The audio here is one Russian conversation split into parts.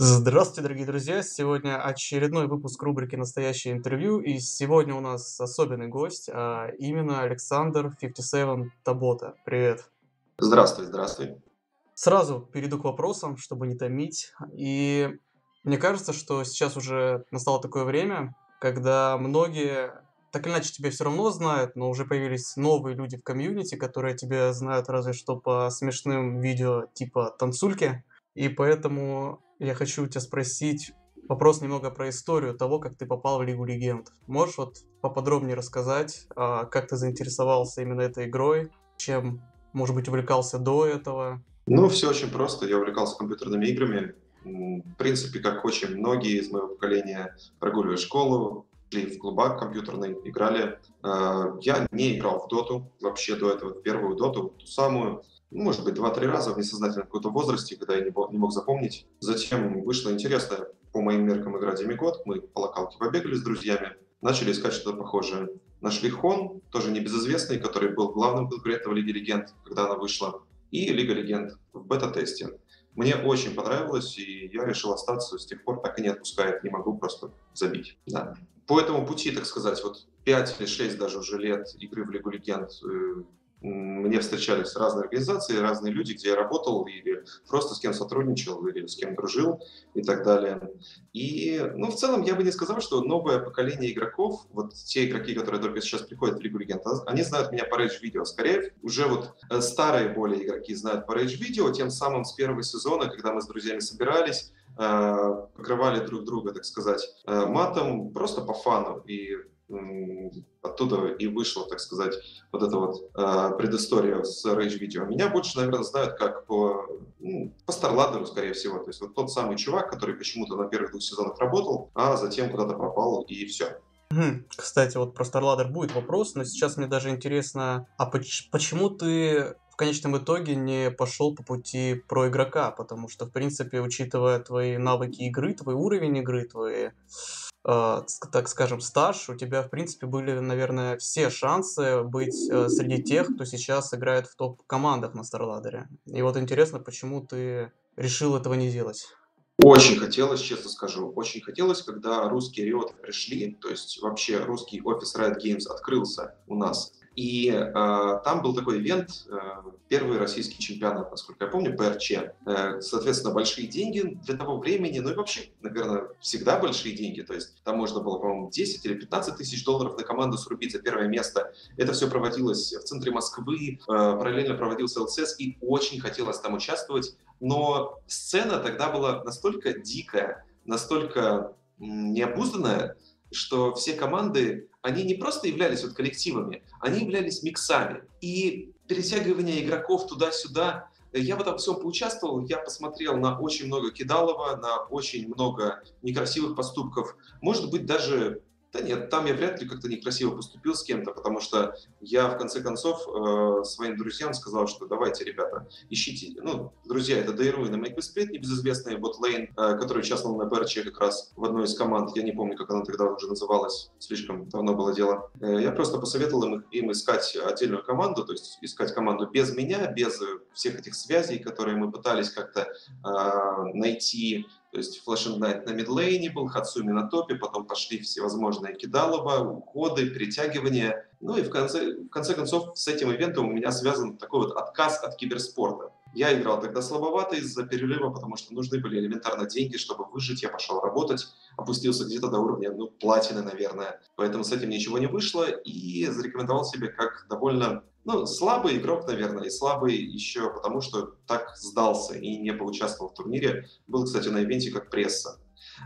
Здравствуйте, дорогие друзья! Сегодня очередной выпуск рубрики «Настоящее интервью», и сегодня у нас особенный гость, а именно Александр 57 Табота. Привет! Здравствуй, здравствуй. Сразу перейду к вопросам, чтобы не томить. И мне кажется, что сейчас уже настало такое время, когда многие так или иначе тебя все равно знают, но уже появились новые люди в комьюнити, которые тебя знают разве что по смешным видео типа танцульки. И поэтому я хочу тебя спросить вопрос немного про историю того, как ты попал в Лигу Легенд. Можешь вот поподробнее рассказать, а, как ты заинтересовался именно этой игрой, чем, может быть, увлекался до этого? Ну, все очень просто. Я увлекался компьютерными играми. В принципе, как очень многие из моего поколения, прогуливая школу, шли в клубах компьютерные, играли. А, я не играл в доту вообще до этого, в первую доту, ту самую, ну, может быть, два-три раза в несознательном каком-то возрасте, когда я не, не мог запомнить. Затем вышла интересная, по моим меркам, игра Демигод. Мы по локалке побегали с друзьями, начали искать что-то похожее. Нашли Хон, тоже небезызвестный, который был главным конкурентом Лиги Легенд, когда она вышла, и Лига Легенд в бета-тесте. Мне очень понравилось, и я решил остаться. С тех пор так и не отпускает, не могу просто забить. Да. По этому пути, так сказать, вот 5 или 6 даже уже лет игры в Лигу Легенд э, мне встречались разные организации, разные люди, где я работал или просто с кем сотрудничал, или с кем дружил и так далее. И, ну, в целом, я бы не сказал, что новое поколение игроков, вот те игроки, которые только сейчас приходят в Лигу Легенд, они знают меня по Rage Video. Скорее, уже вот э, старые более игроки знают по Rage Video, тем самым с первого сезона, когда мы с друзьями собирались, э, покрывали друг друга, так сказать, э, матом просто по фану. И оттуда и вышла, так сказать, вот эта вот э, предыстория с Rage Video. Меня больше, наверное, знают как по, ну, по Старладеру, скорее всего. То есть вот тот самый чувак, который почему-то на первых двух сезонах работал, а затем куда-то пропал, и все. Кстати, вот про StarLadder будет вопрос, но сейчас мне даже интересно, а почему ты в конечном итоге не пошел по пути про игрока? Потому что, в принципе, учитывая твои навыки игры, твой уровень игры, твои так скажем, стаж, у тебя, в принципе, были, наверное, все шансы быть э, среди тех, кто сейчас играет в топ-командах на StarLadder. И вот интересно, почему ты решил этого не делать? Очень хотелось, честно скажу, очень хотелось, когда русские риоты пришли, то есть вообще русский офис Riot Games открылся у нас и э, там был такой ивент, э, первый российский чемпионат, насколько я помню, ПРЧ. Э, соответственно, большие деньги для того времени, ну и вообще, наверное, всегда большие деньги. То есть там можно было, по-моему, 10 или 15 тысяч долларов на команду срубить за первое место. Это все проводилось в центре Москвы, э, параллельно проводился ЛЦС, и очень хотелось там участвовать. Но сцена тогда была настолько дикая, настолько необузданная, что все команды, они не просто являлись вот коллективами, они являлись миксами. И перетягивание игроков туда-сюда, я в этом всем поучаствовал, я посмотрел на очень много кидалова, на очень много некрасивых поступков, может быть, даже да нет, там я вряд ли как-то некрасиво поступил с кем-то, потому что я в конце концов э, своим друзьям сказал, что давайте, ребята, ищите. Ну, друзья, это Дейру и Make небезызвестный ботлейн, э, который участвовал на ПРЧ как раз в одной из команд. Я не помню, как она тогда уже называлась, слишком давно было дело. Э, я просто посоветовал им, им искать отдельную команду, то есть искать команду без меня, без всех этих связей, которые мы пытались как-то э, найти то есть Flash and Night на мидлейне был, Хацуми на топе, потом пошли всевозможные кидалоба, уходы, перетягивания. Ну и в конце, в конце концов с этим ивентом у меня связан такой вот отказ от киберспорта. Я играл тогда слабовато из-за перерыва, потому что нужны были элементарно деньги, чтобы выжить. Я пошел работать, опустился где-то до уровня, ну, платины, наверное. Поэтому с этим ничего не вышло и зарекомендовал себя как довольно ну, слабый игрок, наверное, и слабый еще потому, что так сдался и не поучаствовал в турнире. Был, кстати, на ивенте как пресса.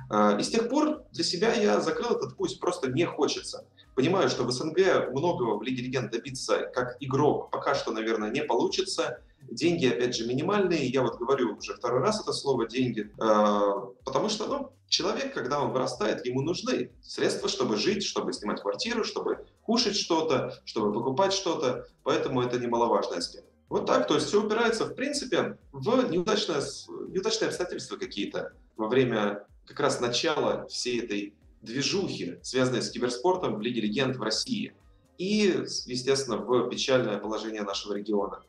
А, и с тех пор для себя я закрыл этот путь, просто не хочется. Понимаю, что в СНГ многого в Лиге Легенд добиться как игрок пока что, наверное, не получится. Деньги, опять же, минимальные. Я вот говорю уже второй раз это слово «деньги», а, потому что, ну, человек, когда он вырастает, ему нужны средства, чтобы жить, чтобы снимать квартиру, чтобы кушать что-то, чтобы покупать что-то. Поэтому это немаловажный аспект. Вот так, то есть все упирается, в принципе, в неудачные, неудачные обстоятельства какие-то во время как раз начала всей этой движухи, связанной с киберспортом в Лиге Легенд в России. И, естественно, в печальное положение нашего региона.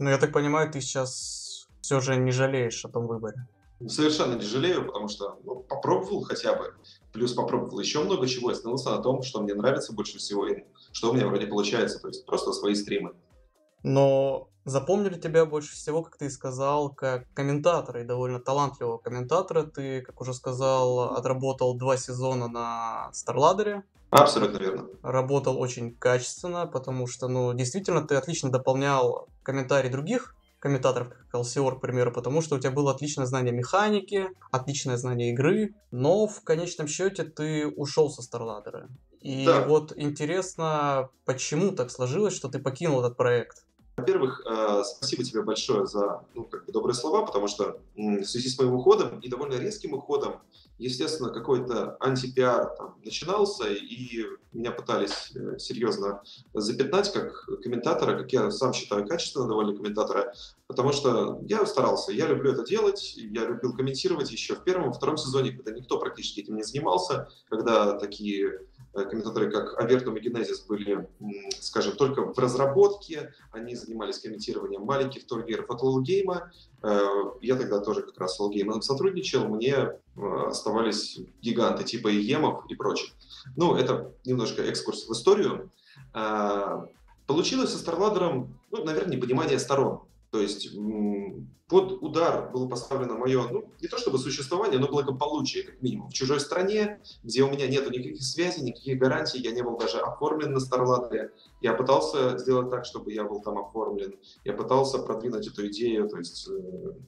Ну, я так понимаю, ты сейчас все же не жалеешь о том выборе. Совершенно не жалею, потому что ну, попробовал хотя бы. Плюс попробовал еще много чего. Остановился на том, что мне нравится больше всего и что у меня вроде получается. То есть просто свои стримы. Но запомнили тебя больше всего, как ты сказал, как комментатора и довольно талантливого комментатора. Ты, как уже сказал, отработал два сезона на Старладере. Абсолютно верно. Работал очень качественно, потому что, ну, действительно, ты отлично дополнял комментарии других комментаторов, как Алсиор, к примеру, потому что у тебя было отличное знание механики, отличное знание игры, но в конечном счете ты ушел со Старладера. И да. вот интересно, почему так сложилось, что ты покинул этот проект? Во-первых, э, спасибо тебе большое за ну, как бы добрые слова, потому что в связи с моим уходом и довольно резким уходом, естественно, какой-то антипиар там начинался, и меня пытались э, серьезно запятнать как комментатора, как я сам считаю качественно довольно комментатора, потому что я старался, я люблю это делать, я любил комментировать еще в первом, втором сезоне, когда никто практически этим не занимался, когда такие комментаторы, как Авертум и Генезис, были, скажем, только в разработке, они занимались комментированием маленьких турниров от Лолгейма. Э, я тогда тоже как раз с Лолгеймом сотрудничал, мне э, оставались гиганты типа Иемов и прочих. Ну, это немножко экскурс в историю. Получилось со Старладером, ну, наверное, непонимание сторон. То есть под удар было поставлено мое, ну, не то чтобы существование, но благополучие, как минимум, в чужой стране, где у меня нет никаких связей, никаких гарантий, я не был даже оформлен на Старладере. Я пытался сделать так, чтобы я был там оформлен. Я пытался продвинуть эту идею, то есть э,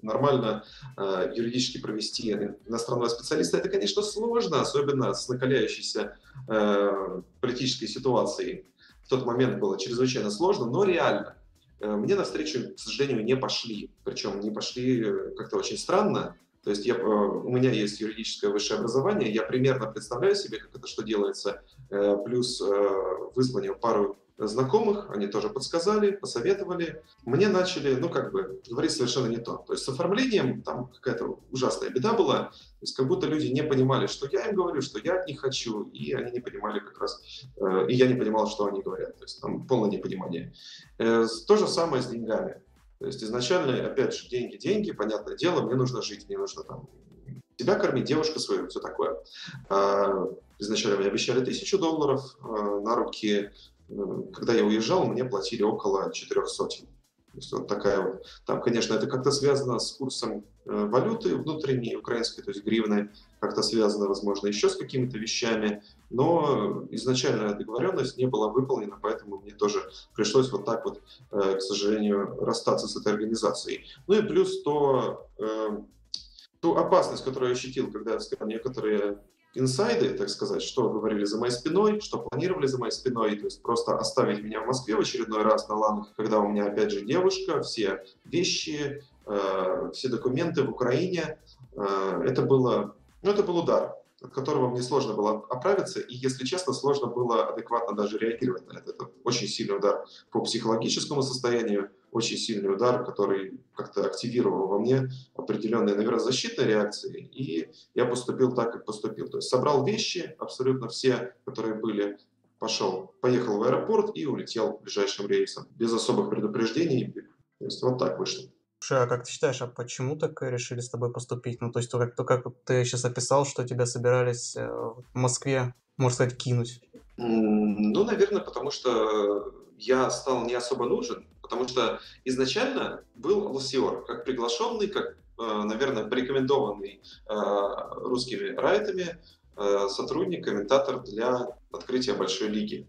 нормально э, юридически провести иностранного специалиста. Это, конечно, сложно, особенно с накаляющейся э, политической ситуацией. В тот момент было чрезвычайно сложно, но реально. Э, мне навстречу, к сожалению, не пошли. Причем не пошли э, как-то очень странно. То есть я, э, у меня есть юридическое высшее образование, я примерно представляю себе, как это что делается, плюс вызванию пару знакомых, они тоже подсказали, посоветовали. Мне начали, ну, как бы, говорить совершенно не то. То есть с оформлением там какая-то ужасная беда была. То есть как будто люди не понимали, что я им говорю, что я них хочу, и они не понимали как раз, э, и я не понимал, что они говорят. То есть там полное непонимание. Э, то же самое с деньгами. То есть изначально, опять же, деньги, деньги, понятное дело, мне нужно жить, мне нужно там себя кормить, девушку свою, все такое. А, изначально мне обещали тысячу долларов а, на руки, когда я уезжал, мне платили около 400. То есть вот такая вот. Там, конечно, это как-то связано с курсом э, валюты внутренней, украинской, то есть гривны, как-то связано, возможно, еще с какими-то вещами, но изначальная договоренность не была выполнена, поэтому мне тоже пришлось вот так вот, э, к сожалению, расстаться с этой организацией. Ну и плюс то, э, ту опасность, которую я ощутил, когда сказал, некоторые инсайды, так сказать, что говорили за моей спиной, что планировали за моей спиной, то есть просто оставить меня в Москве в очередной раз на ланах, когда у меня опять же девушка, все вещи, э, все документы в Украине. Э, это было, ну, это был удар от которого мне сложно было оправиться, и, если честно, сложно было адекватно даже реагировать на это. Это очень сильный удар по психологическому состоянию, очень сильный удар, который как-то активировал во мне определенные, наверное, защитные реакции, и я поступил так, как поступил. То есть собрал вещи, абсолютно все, которые были, пошел, поехал в аэропорт и улетел ближайшим рейсом, без особых предупреждений. То есть вот так вышло. Слушай, а как ты считаешь, а почему так решили с тобой поступить? Ну, то есть, то, как, то, как ты сейчас описал, что тебя собирались э, в Москве, можно сказать, кинуть? Ну, наверное, потому что я стал не особо нужен, потому что изначально был Лосиор как приглашенный, как, наверное, порекомендованный э, русскими райтами сотрудник, комментатор для открытия большой лиги.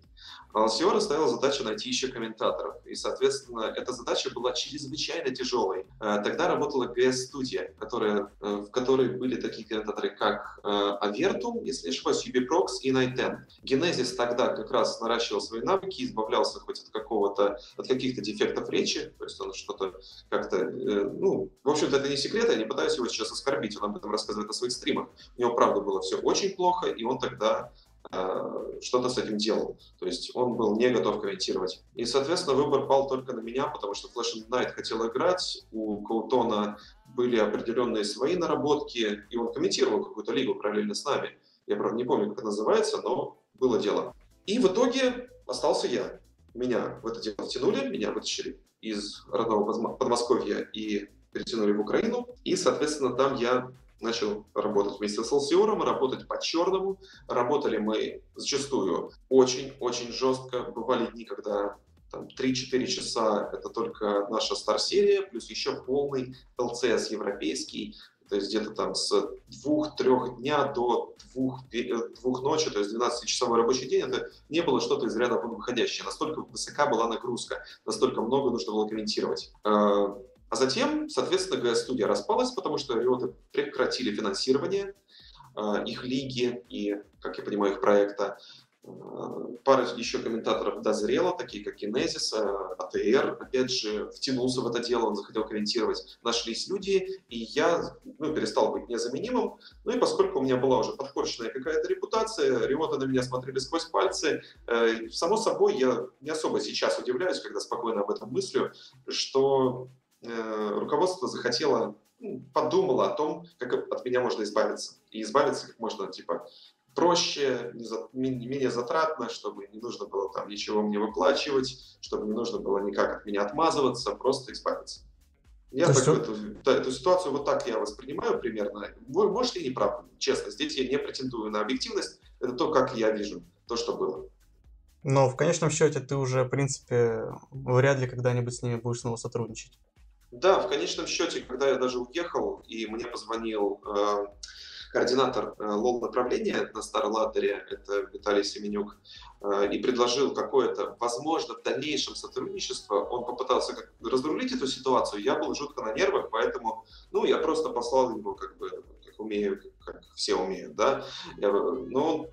Алсиора ставила задачу найти еще комментаторов, и, соответственно, эта задача была чрезвычайно тяжелой. Э, тогда работала GS-студия, которая, э, в которой были такие комментаторы, как Avertum, э, если не ошибаюсь, Ubiprox и Night Genesis тогда как раз наращивал свои навыки, избавлялся хоть от какого-то, от каких-то дефектов речи, то есть он что-то как-то, ну, в общем-то, это не секрет, я не пытаюсь его сейчас оскорбить, он об этом рассказывает на своих стримах. У него, правда, было все очень плохо, и он тогда что-то с этим делал. То есть он был не готов комментировать. И, соответственно, выбор пал только на меня, потому что Flash and Night хотел играть, у Каутона были определенные свои наработки, и он комментировал какую-то лигу параллельно с нами. Я, правда, не помню, как это называется, но было дело. И в итоге остался я. Меня в это дело втянули, меня вытащили из родного Подмосковья и перетянули в Украину, и, соответственно, там я начал работать вместе с Алсиором, работать по-черному. Работали мы зачастую очень-очень жестко. Бывали дни, когда там, 3-4 часа — это только наша стар-серия, плюс еще полный ЛЦС европейский, то есть где-то там с двух-трех дня до двух, двух ночи, то есть 12-часовой рабочий день, это не было что-то из ряда выходящее. Настолько высока была нагрузка, настолько много нужно было комментировать. А, затем, соответственно, ГС-студия распалась, потому что риоты прекратили финансирование, а, их лиги и, как я понимаю, их проекта. Пара еще комментаторов дозрела, такие как Кинезис, АТР, опять же, втянулся в это дело, он захотел комментировать. Нашлись люди, и я ну, перестал быть незаменимым. Ну и поскольку у меня была уже подпорченная какая-то репутация, риоты на меня смотрели сквозь пальцы, э, само собой, я не особо сейчас удивляюсь, когда спокойно об этом мыслю, что э, руководство захотело ну, подумала о том, как от меня можно избавиться. И избавиться как можно, типа, проще, менее затратно, чтобы не нужно было там ничего мне выплачивать, чтобы не нужно было никак от меня отмазываться, просто избавиться. Я так, эту, да, эту ситуацию вот так я воспринимаю примерно. Вы можете и не правы, честно. Здесь я не претендую на объективность. Это то, как я вижу, то, что было. Но в конечном счете ты уже, в принципе, вряд ли когда-нибудь с ними будешь снова сотрудничать. Да, в конечном счете, когда я даже уехал, и мне позвонил э, координатор э, лол-направления на Старладере, это Виталий Семенюк, э, и предложил какое-то, возможно, в дальнейшем сотрудничество. Он попытался как разрулить эту ситуацию, я был жутко на нервах, поэтому, ну, я просто послал его, как бы, как умею, как все умеют, да. Я, но он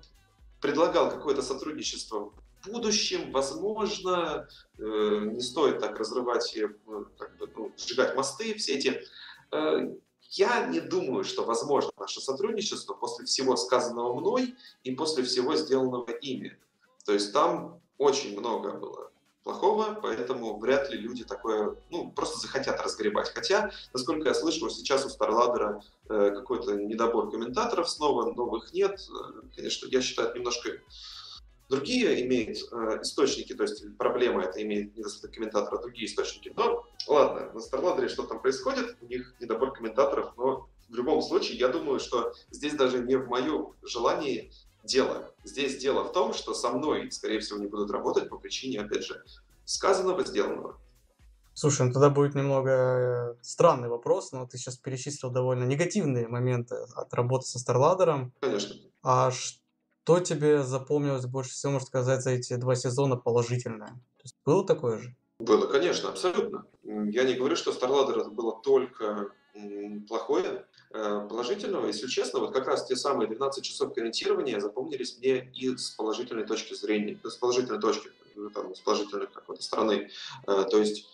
предлагал какое-то сотрудничество в будущем, возможно, э, не стоит так разрывать и как бы, ну, сжигать мосты все эти. Я не думаю, что возможно наше сотрудничество после всего сказанного мной и после всего сделанного ими. То есть там очень много было плохого, поэтому вряд ли люди такое, ну, просто захотят разгребать. Хотя, насколько я слышал, сейчас у Старладера э, какой-то недобор комментаторов снова, новых нет. Э, конечно, я считаю, это немножко Другие имеют э, источники, то есть проблема это имеет недостаток комментатора, другие источники. Но ладно, на StarLadder что там происходит, у них недобор комментаторов, но в любом случае я думаю, что здесь даже не в моем желании дело. Здесь дело в том, что со мной, скорее всего, не будут работать по причине, опять же, сказанного, сделанного. Слушай, ну тогда будет немного э, странный вопрос, но ты сейчас перечислил довольно негативные моменты от работы со StarLadder. Конечно. А что что тебе запомнилось больше всего, можно сказать, за эти два сезона положительное? То есть было такое же? Было, конечно, абсолютно. Я не говорю, что это было только плохое. Э, положительного, если честно, вот как раз те самые 12 часов комментирования запомнились мне и с положительной точки зрения, с положительной точки там, с положительной какой-то стороны. Э, то есть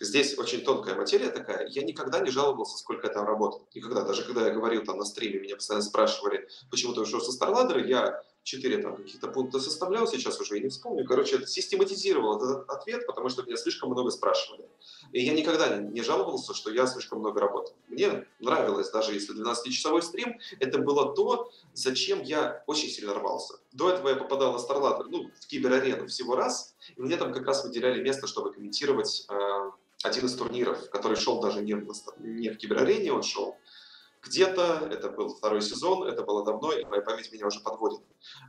здесь очень тонкая материя такая. Я никогда не жаловался, сколько я там работал. Никогда. Даже когда я говорил там на стриме, меня постоянно спрашивали, почему ты ушел со StarLadder, я четыре там каких-то пункта составлял, сейчас уже и не вспомню. Короче, систематизировал этот ответ, потому что меня слишком много спрашивали. И я никогда не жаловался, что я слишком много работал. Мне нравилось, даже если 12-часовой стрим, это было то, зачем я очень сильно рвался. До этого я попадал на StarLadder, ну, в киберарену всего раз, и мне там как раз выделяли место, чтобы комментировать э, один из турниров, который шел даже не в, не в киберарене, он шел где-то, это был второй сезон, это было давно, и моя память меня уже подводит.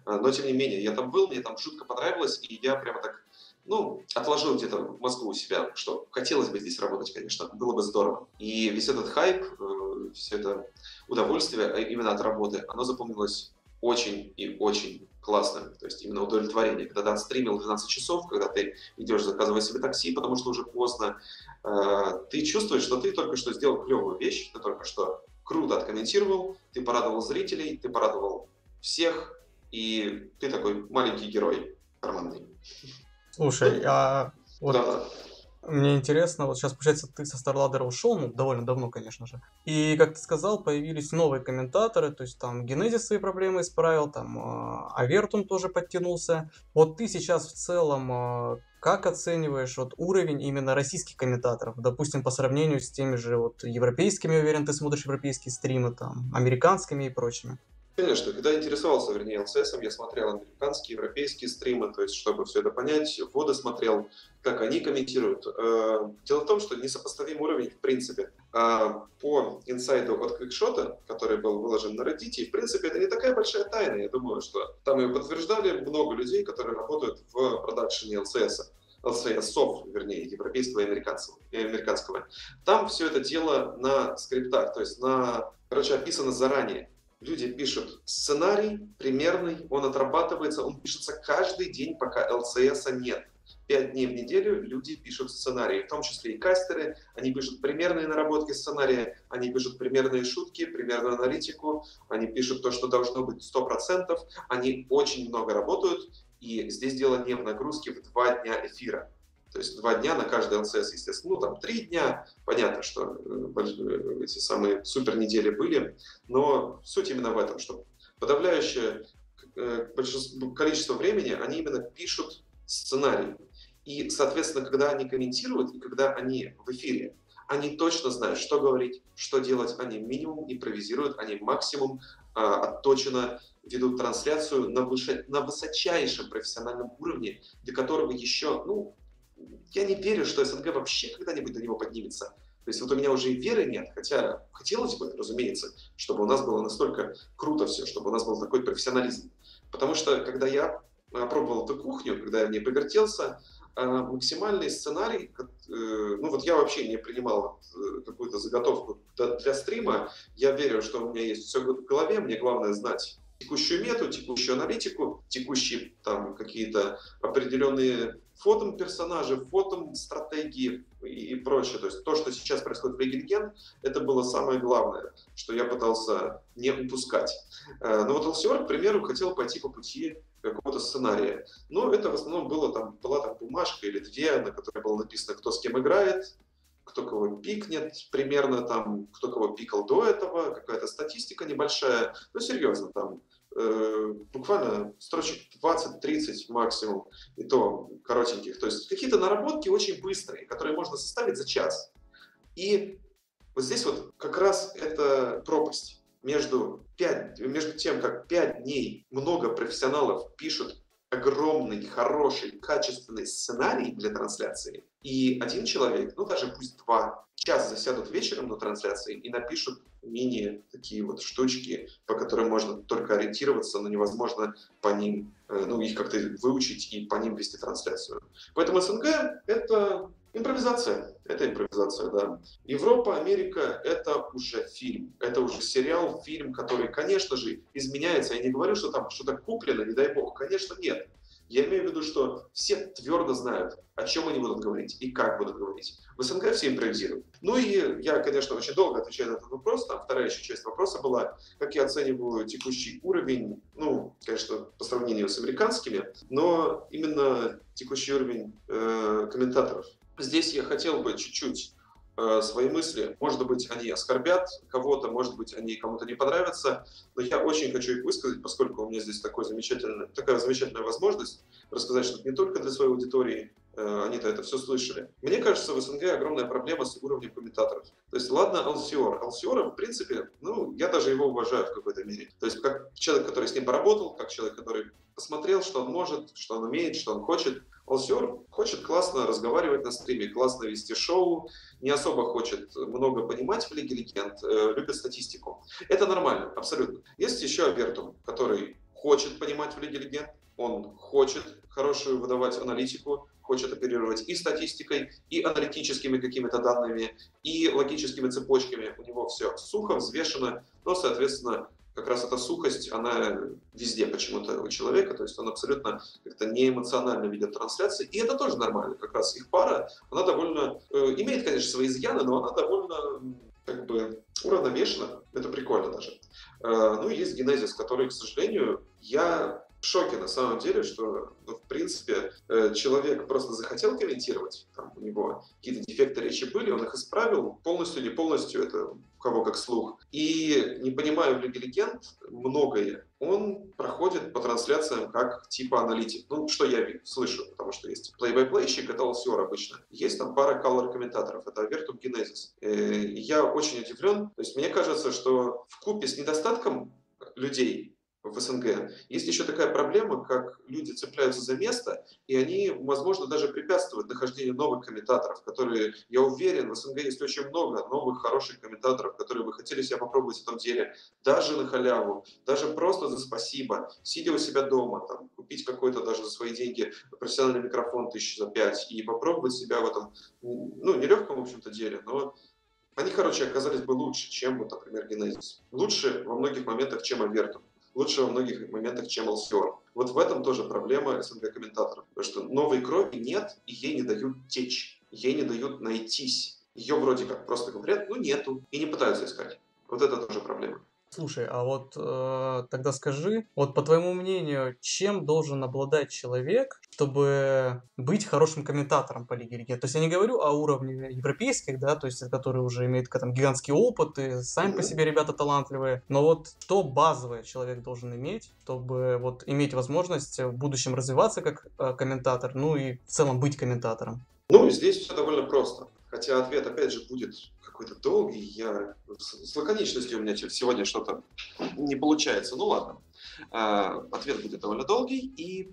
А, но, тем не менее, я там был, мне там жутко понравилось, и я прямо так, ну, отложил где-то в мозгу у себя, что хотелось бы здесь работать, конечно, было бы здорово. И весь этот хайп, э, все это удовольствие а именно от работы, оно запомнилось очень и очень классно. То есть именно удовлетворение. Когда ты отстримил 12 часов, когда ты идешь заказывать себе такси, потому что уже поздно, э, ты чувствуешь, что ты только что сделал клевую вещь, ты только что круто откомментировал, ты порадовал зрителей, ты порадовал всех, и ты такой маленький герой карманный. Слушай, а вот да. мне интересно, вот сейчас, получается, ты со StarLadder ушел, ну, довольно давно, конечно же, и, как ты сказал, появились новые комментаторы, то есть там Генезис свои проблемы исправил, там э, Авертум тоже подтянулся. Вот ты сейчас в целом э, как оцениваешь вот уровень именно российских комментаторов, допустим, по сравнению с теми же вот европейскими, уверен, ты смотришь европейские стримы, там, американскими и прочими? Конечно, когда интересовался, вернее, LCS, я смотрел американские, европейские стримы, то есть, чтобы все это понять, воды смотрел, как они комментируют. Э, дело в том, что несопоставим уровень, в принципе, а, по инсайду от Квикшота, который был выложен на Reddit, и, в принципе, это не такая большая тайна. Я думаю, что там ее подтверждали много людей, которые работают в продакшене LCS. LCS, вернее, европейского и американского, и американского. Там все это дело на скриптах, то есть на, короче, описано заранее люди пишут сценарий примерный, он отрабатывается, он пишется каждый день, пока ЛЦСа нет. Пять дней в неделю люди пишут сценарии, в том числе и кастеры, они пишут примерные наработки сценария, они пишут примерные шутки, примерную аналитику, они пишут то, что должно быть 100%, они очень много работают, и здесь дело не в нагрузке в два дня эфира. То есть два дня на каждый ЛЦС, естественно. Ну, там три дня. Понятно, что э, э, эти самые супер недели были. Но суть именно в этом, что подавляющее э, количество времени они именно пишут сценарий. И, соответственно, когда они комментируют и когда они в эфире, они точно знают, что говорить, что делать. Они минимум импровизируют, они максимум а, отточенно ведут трансляцию на, выше, на высочайшем профессиональном уровне, для которого еще, ну, я не верю, что СНГ вообще когда-нибудь до него поднимется. То есть вот у меня уже и веры нет, хотя хотелось бы, разумеется, чтобы у нас было настолько круто все, чтобы у нас был такой профессионализм. Потому что, когда я пробовал эту кухню, когда я в ней повертелся, а, максимальный сценарий, э, ну вот я вообще не принимал э, какую-то заготовку для стрима, я верю, что у меня есть все в голове, мне главное знать текущую мету, текущую аналитику, текущие там какие-то определенные фотом персонажей, фотом стратегии и, и прочее. То есть то, что сейчас происходит в Легенд, это было самое главное, что я пытался не упускать. Э, но вот LCR, к примеру, хотел пойти по пути какого-то сценария. Но это в основном было там, была там бумажка или две, на которой было написано, кто с кем играет, кто кого пикнет, примерно там, кто кого пикал до этого, какая-то статистика небольшая. Ну, серьезно, там э, буквально строчек 20-30 максимум, и то коротеньких. То есть какие-то наработки очень быстрые, которые можно составить за час. И вот здесь вот как раз это пропасть между, 5, между тем, как 5 дней много профессионалов пишут огромный, хороший, качественный сценарий для трансляции, и один человек, ну даже пусть два, час засядут вечером на трансляции и напишут мини такие вот штучки, по которым можно только ориентироваться, но невозможно по ним, э, ну, их как-то выучить и по ним вести трансляцию. Поэтому СНГ — это импровизация. Это импровизация, да. Европа, Америка — это уже фильм. Это уже сериал, фильм, который, конечно же, изменяется. Я не говорю, что там что-то куплено, не дай бог. Конечно, нет. Я имею в виду, что все твердо знают, о чем они будут говорить и как будут говорить. В СНГ все импровизируют. Ну и я, конечно, очень долго отвечаю на этот вопрос. Там вторая еще часть вопроса была, как я оцениваю текущий уровень, ну, конечно, по сравнению с американскими, но именно текущий уровень э, комментаторов. Здесь я хотел бы чуть-чуть Э, свои мысли. Может быть, они оскорбят кого-то, может быть, они кому-то не понравятся, но я очень хочу их высказать, поскольку у меня здесь такой замечательный, такая замечательная возможность рассказать что-то не только для своей аудитории, они-то это все слышали. Мне кажется, в СНГ огромная проблема с уровнем комментаторов. То есть, ладно, Алсиор. Алсиора, в принципе, ну, я даже его уважаю в какой-то мере. То есть, как человек, который с ним поработал, как человек, который посмотрел, что он может, что он умеет, что он хочет, Алсер хочет классно разговаривать на стриме, классно вести шоу, не особо хочет много понимать в Лиге Легенд, э, любит статистику. Это нормально, абсолютно. Есть еще Абертум, который хочет понимать в Лиге Легенд, он хочет хорошую выдавать аналитику, хочет оперировать и статистикой, и аналитическими какими-то данными, и логическими цепочками. У него все сухо, взвешено, но, соответственно, как раз эта сухость, она везде почему-то у человека, то есть он абсолютно как-то не эмоционально ведет трансляции, и это тоже нормально, как раз их пара, она довольно, э, имеет, конечно, свои изъяны, но она довольно как бы уравновешена, это прикольно даже. Э, ну, есть генезис, который, к сожалению, я в шоке на самом деле, что, ну, в принципе, э, человек просто захотел комментировать, там у него какие-то дефекты речи были, он их исправил, полностью, не полностью, это кого как слух. И не понимая в Лиге Легенд многое, он проходит по трансляциям как типа аналитик. Ну, что я слышу, потому что есть плей-бай-плейщик, это LCR обычно. Есть там пара колор-комментаторов, это Avertum Genesis. Э, я очень удивлен. То есть мне кажется, что в купе с недостатком людей в СНГ. Есть еще такая проблема, как люди цепляются за место, и они, возможно, даже препятствуют нахождению новых комментаторов, которые, я уверен, в СНГ есть очень много новых хороших комментаторов, которые бы хотели себя попробовать в этом деле, даже на халяву, даже просто за спасибо, сидя у себя дома, там, купить какой-то даже за свои деньги профессиональный микрофон тысяч за пять и попробовать себя в этом, ну, нелегком, в общем-то, деле, но они, короче, оказались бы лучше, чем, вот, например, Генезис. Лучше во многих моментах, чем Авертум лучше во многих моментах, чем LCR. Вот в этом тоже проблема СНГ-комментаторов, потому что новой крови нет, и ей не дают течь, ей не дают найтись. Ее вроде как просто говорят, ну нету, и не пытаются искать. Вот это тоже проблема. Слушай, а вот э, тогда скажи, вот по твоему мнению, чем должен обладать человек, чтобы быть хорошим комментатором по Лиге Легенд? То есть я не говорю о уровне европейских, да, то есть которые уже имеют там гигантский опыт и сами по себе ребята талантливые, но вот что базовое человек должен иметь, чтобы вот иметь возможность в будущем развиваться как э, комментатор, ну и в целом быть комментатором? Ну, здесь все довольно просто. Хотя ответ, опять же, будет какой-то долгий, я с, лаконичностью у меня сегодня что-то не получается. Ну ладно, а, ответ будет довольно долгий. И,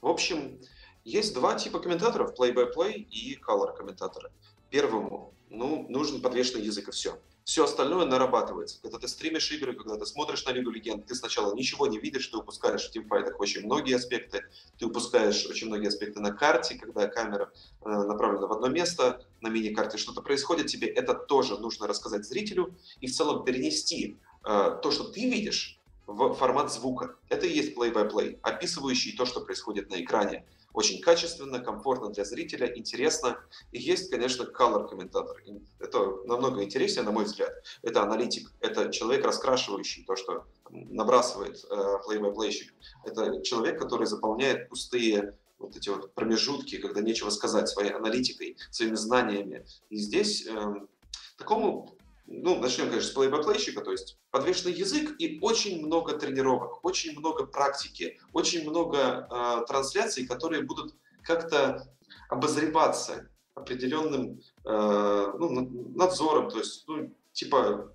в общем, есть два типа комментаторов, play-by-play и color комментаторы. Первому ну, нужен подвешенный язык и все. Все остальное нарабатывается. Когда ты стримишь игры, когда ты смотришь на Лигу Легенд, ты сначала ничего не видишь, ты упускаешь в тимфайтах очень многие аспекты, ты упускаешь очень многие аспекты на карте, когда камера э, направлена в одно место, на мини-карте что-то происходит, тебе это тоже нужно рассказать зрителю и в целом перенести э, то, что ты видишь, в формат звука. Это и есть play-by-play, описывающий то, что происходит на экране очень качественно, комфортно для зрителя, интересно. И есть, конечно, color комментатор. Это намного интереснее, на мой взгляд. Это аналитик, это человек, раскрашивающий то, что набрасывает э, плей-бай-плейщик. Это человек, который заполняет пустые вот эти вот промежутки, когда нечего сказать своей аналитикой, своими знаниями. И здесь э, такому ну, начнем, конечно, с плей-бай-плейщика, то есть подвешенный язык и очень много тренировок, очень много практики, очень много э, трансляций, которые будут как-то обозреваться определенным э, ну, надзором, то есть, ну, типа,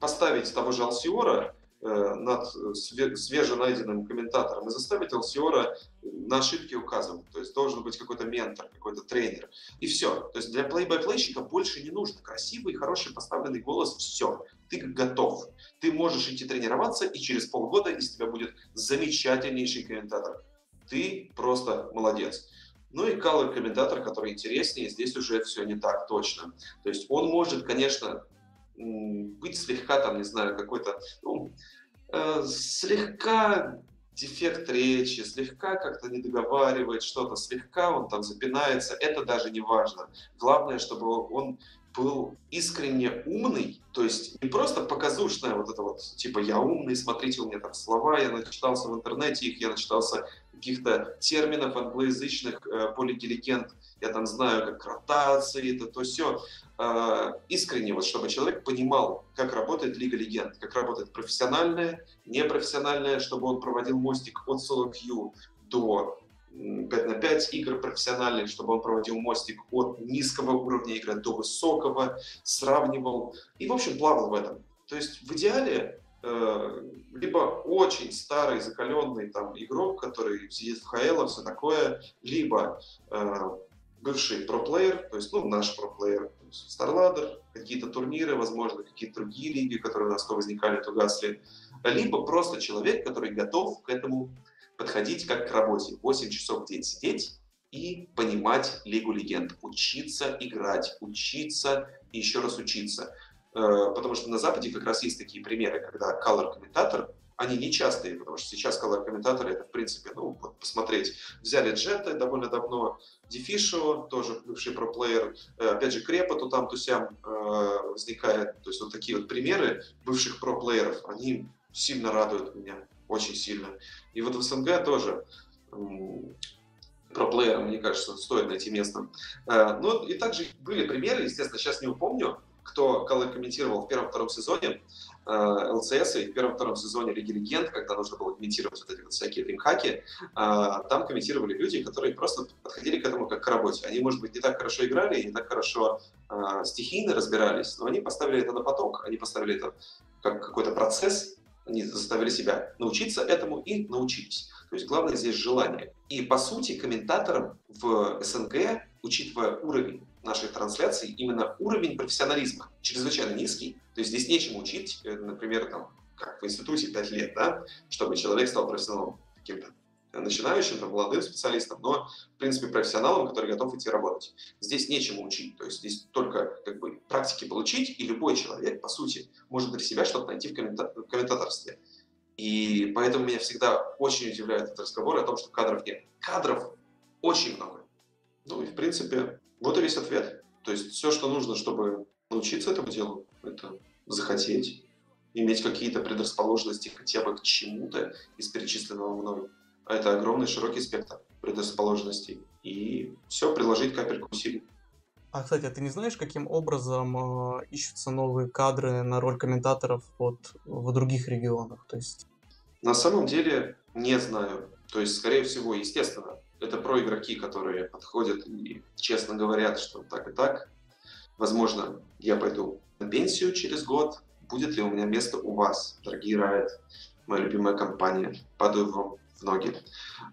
поставить того же Алсиора над свеженайденным комментатором и заставить Алсиора на ошибки указывать. То есть должен быть какой-то ментор, какой-то тренер. И все. То есть для плей-бай-плейщика больше не нужно. Красивый, хороший поставленный голос, все. Ты готов. Ты можешь идти тренироваться, и через полгода из тебя будет замечательнейший комментатор. Ты просто молодец. Ну и color комментатор, который интереснее, здесь уже все не так точно. То есть он может, конечно, быть слегка, там, не знаю, какой-то, ну, э, слегка дефект речи, слегка как-то не договаривает что-то, слегка он там запинается, это даже не важно. Главное, чтобы он был искренне умный, то есть не просто показушная вот это вот, типа я умный, смотрите, у меня там слова, я начитался в интернете их, я начитался каких-то терминов англоязычных, э, полигеликент, я там знаю, как ротации, это то все. Э, искренне, вот, чтобы человек понимал, как работает Лига Легенд, как работает профессиональная, непрофессиональная, чтобы он проводил мостик от соло queue до 5 на 5 игр профессиональных, чтобы он проводил мостик от низкого уровня игры до высокого, сравнивал и, в общем, плавал в этом. То есть в идеале э, либо очень старый, закаленный там игрок, который сидит в ХЛ, все такое, либо э, бывший проплеер, то есть ну, наш проплеер, StarLadder, какие-то турниры, возможно, какие-то другие лиги, которые у нас то возникали, то гасли, либо просто человек, который готов к этому подходить как к работе. 8 часов в день сидеть и понимать Лигу Легенд, учиться играть, учиться и еще раз учиться. Э, потому что на Западе как раз есть такие примеры, когда колор-комментатор, они нечастые, потому что сейчас колор-комментаторы это, в принципе, ну, вот посмотреть. Взяли Джета довольно давно, Дефишо, тоже бывший проплеер, э, опять же, Крепа то там, то сям э, возникает. То есть вот такие вот примеры бывших проплееров, они сильно радуют меня очень сильно. И вот в СНГ тоже про плеера, мне кажется, стоит найти место. Э, ну и также были примеры, естественно, сейчас не упомню, кто комментировал в первом-втором сезоне э, ЛЦС и в первом-втором сезоне Лиги Легенд, когда нужно было комментировать вот эти вот всякие дримхаки, э, там комментировали люди, которые просто подходили к этому как к работе. Они, может быть, не так хорошо играли, не так хорошо стихийно разбирались, но они поставили это на поток, они поставили это как какой-то процесс, они заставили себя научиться этому и научились. То есть главное здесь желание. И по сути комментаторам в СНГ, учитывая уровень нашей трансляции, именно уровень профессионализма чрезвычайно низкий. То есть здесь нечем учить, э, например, там, как в институте 5 лет, да, чтобы человек стал профессионалом каким-то начинающим, там, молодым специалистом, но, в принципе, профессионалом, который готов идти работать. Здесь нечему учить, то есть здесь только как бы практики получить, и любой человек, по сути, может для себя что-то найти в, коммента- комментаторстве. И поэтому меня всегда очень удивляет этот разговор о том, что кадров нет. Кадров очень много. Ну и, в принципе, вот и весь ответ. То есть все, что нужно, чтобы научиться этому делу, это захотеть, иметь какие-то предрасположенности хотя бы к чему-то из перечисленного мной. А это огромный широкий спектр предрасположенностей. И все, приложить капельку усилий. А, кстати, а ты не знаешь, каким образом э, ищутся новые кадры на роль комментаторов вот в других регионах? То есть... На самом деле не знаю. То есть, скорее всего, естественно, это про игроки, которые подходят и честно говорят, что так и так. Возможно, я пойду на пенсию через год. Будет ли у меня место у вас, дорогие Riot, моя любимая компания? Падаю вам ноги.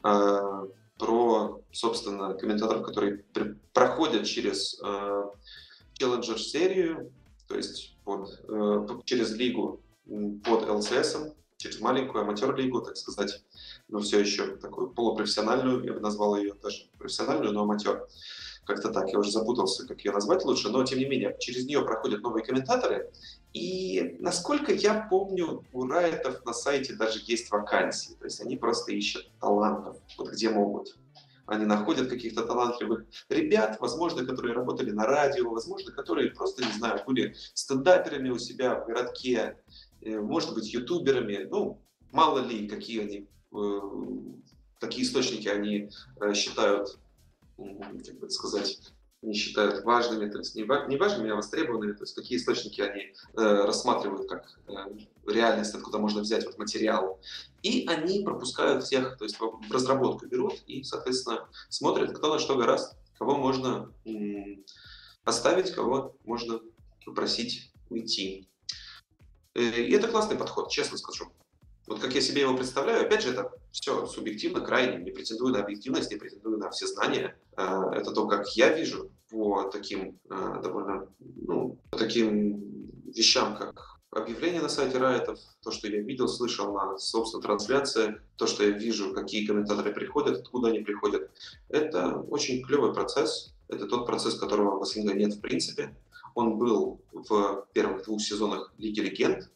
А, про, собственно, комментаторов, которые проходят через э, Challenger-серию, то есть под, э, через лигу под LCS, через маленькую аматер-лигу, так сказать, но все еще такую полупрофессиональную, я бы назвал ее даже профессиональную, но аматер. Как-то так, я уже запутался, как ее назвать лучше, но тем не менее, через нее проходят новые комментаторы, и насколько я помню, у Райтов на сайте даже есть вакансии, то есть они просто ищут талантов, вот где могут. Они находят каких-то талантливых ребят, возможно, которые работали на радио, возможно, которые просто, не знаю, были стендаперами у себя в городке, э, может быть, ютуберами, ну, мало ли, какие они, э, какие источники они э, считают, как бы сказать, не считают важными, то есть не, не важными, а востребованными, то есть какие источники они э, рассматривают как э, реальность, откуда можно взять вот материал. И они пропускают всех, то есть в разработку берут и, соответственно, смотрят, кто на что гораст, кого можно м- оставить, кого можно попросить уйти. Э, и это классный подход, честно скажу. Вот как я себе его представляю, опять же, это все субъективно, крайне, не претендую на объективность, не претендую на все знания. Э, это то, как я вижу по таким э, довольно, ну, по таким вещам, как объявления на сайте Райтов, то, что я видел, слышал на, собственно, трансляции, то, что я вижу, какие комментаторы приходят, откуда они приходят. Это очень клевый процесс. Это тот процесс, которого в СНГ нет в принципе. Он был в первых двух сезонах Лиги Легенд,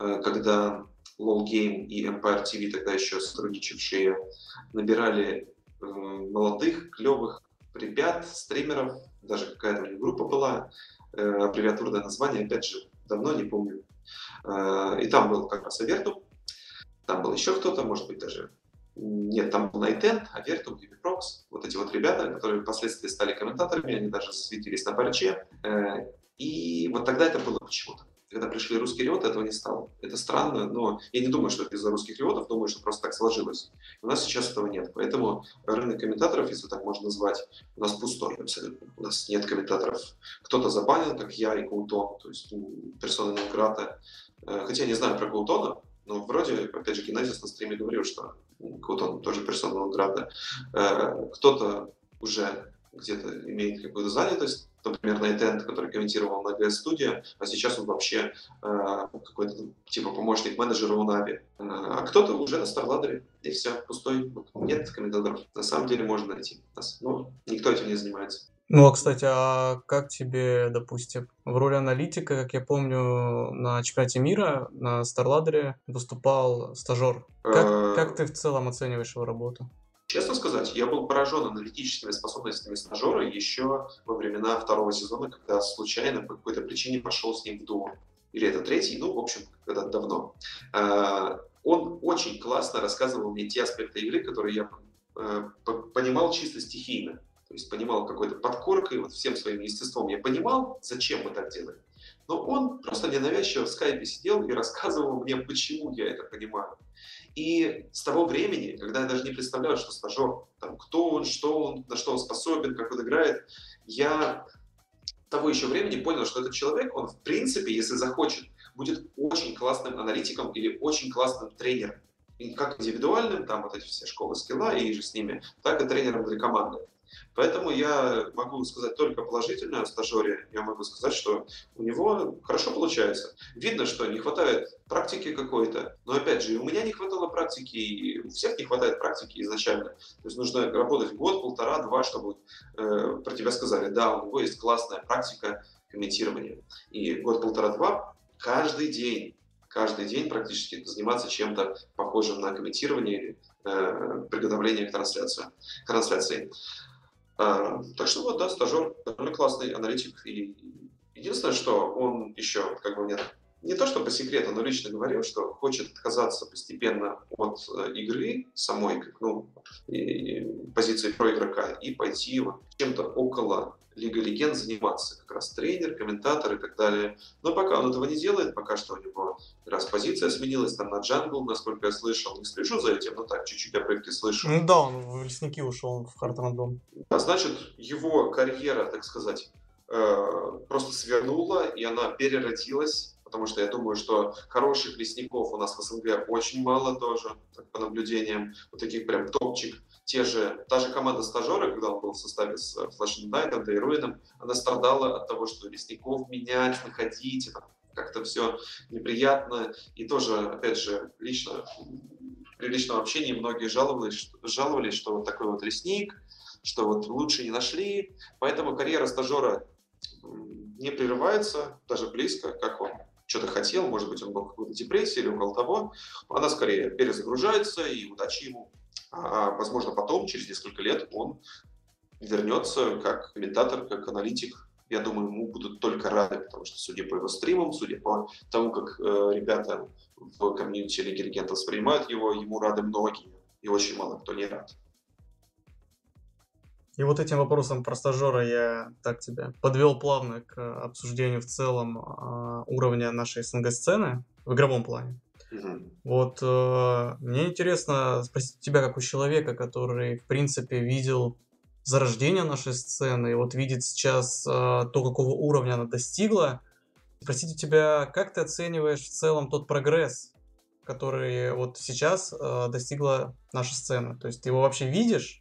э, когда LOL Game и Empire TV, тогда еще сотрудничавшие, набирали молодых, клевых ребят, стримеров, даже какая-то группа была, э, аббревиатурное название, опять же, давно не помню. Э, и там был как раз Авертум, там был еще кто-то, может быть, даже нет, там был Nightend, Avertum, Ubiprox, вот эти вот ребята, которые впоследствии стали комментаторами, они даже светились на парче. Э, и вот тогда это было почему-то когда пришли русские Riot ы, этого не стало. Это странно, но я не думаю, что это из-за русских Riot ов, думаю, что просто так сложилось. У нас сейчас этого нет, поэтому рынок комментаторов, если так можно назвать, у нас пустой абсолютно. У нас нет комментаторов. Кто-то забанен, как я и Каутон, то есть персона нон грата. Э, хотя я не знаю про Каутона, но вроде, опять же, Генезис на стриме говорил, что Каутон тоже персона Нонграта. Э, кто-то уже где-то имеет какую-то занятость, например, Найтенд, который комментировал на ГС студия, а сейчас он вообще э, какой-то типа помощник менеджера у Нави. Э, а кто-то уже на Старладере, и все, пустой. Нет комментаторов. На самом деле можно найти нас. Но никто этим не занимается. Ну, а, кстати, а как тебе, допустим, в роли аналитика, как я помню, на чемпионате мира на Старладере выступал стажер. Как, э, как ты в целом оцениваешь его работу? Сказать, я был поражен аналитическими способностями стажера еще во времена второго сезона, когда случайно по какой-то причине пошел с ним в дуо. Или это третий, ну, в общем, когда-то давно. А, он очень классно рассказывал мне те аспекты игры, которые я э, понимал чисто стихийно. То есть понимал какой-то подкоркой, вот всем своим естеством. Я понимал, зачем мы так делаем. Но он просто ненавязчиво в скайпе сидел и рассказывал мне, почему я это понимаю. И с того времени, когда я даже не представлял, что стажер, там, кто он, что он, на что он способен, как он играет, я того еще времени понял, что этот человек, он в принципе, если захочет, будет очень классным аналитиком или очень классным тренером. И как индивидуальным, там вот эти все школы скилла и же с ними, так и тренером для команды. Поэтому я могу сказать только положительное о стажере. Я могу сказать, что у него хорошо получается. Видно, что не хватает практики какой-то. Но опять же, у меня не хватало практики, и у всех не хватает практики изначально. То есть нужно работать год, полтора, два, чтобы э, про тебя сказали, да, у него есть классная практика комментирования. И год, полтора, два каждый день каждый день практически заниматься чем-то похожим на комментирование или э, приготовление к трансляции. К трансляции. А, так что вот, да, стажер довольно классный аналитик. И единственное, что он еще, как бы мне не то что по секрету, но лично говорил, что хочет отказаться постепенно от э, игры самой, как, ну, позиции про игрока, и пойти вот чем-то около Лига Легенд заниматься, как раз тренер, комментатор и так далее. Но пока он этого не делает, пока что у него раз позиция сменилась там на джангл, насколько я слышал, не слежу за этим, но так, чуть-чуть обрывки слышу. Ну да, он в лесники ушел в Хартмандом. А значит, его карьера, так сказать, э, просто свернула, и она переродилась потому что я думаю, что хороших лесников у нас в СНГ очень мало тоже, так, по наблюдениям, вот таких прям топчик. Те же, та же команда стажера, когда он был в составе с Flash Night, да и Руином, она страдала от того, что лесников менять, находить, как-то все неприятно. И тоже, опять же, лично при личном общении многие жаловались, жаловались, что вот такой вот лесник, что вот лучше не нашли. Поэтому карьера стажера не прерывается, даже близко, как он что-то хотел, может быть, он был в какой-то депрессии или около того, она скорее перезагружается, и удачи ему. А, возможно, потом, через несколько лет, он вернется как комментатор, как аналитик. Я думаю, ему будут только рады, потому что, судя по его стримам, судя по тому, как э, ребята в комьюнити Лиги Легенд воспринимают его, ему рады многие, и очень мало кто не рад. И вот этим вопросом про стажера я так тебя подвел плавно к обсуждению в целом э, уровня нашей СНГ-сцены в игровом плане. Вот э, мне интересно спросить тебя, как у человека, который, в принципе, видел зарождение нашей сцены и вот видит сейчас э, то, какого уровня она достигла. Спросить у тебя, как ты оцениваешь в целом тот прогресс, который вот сейчас э, достигла наша сцена? То есть ты его вообще видишь?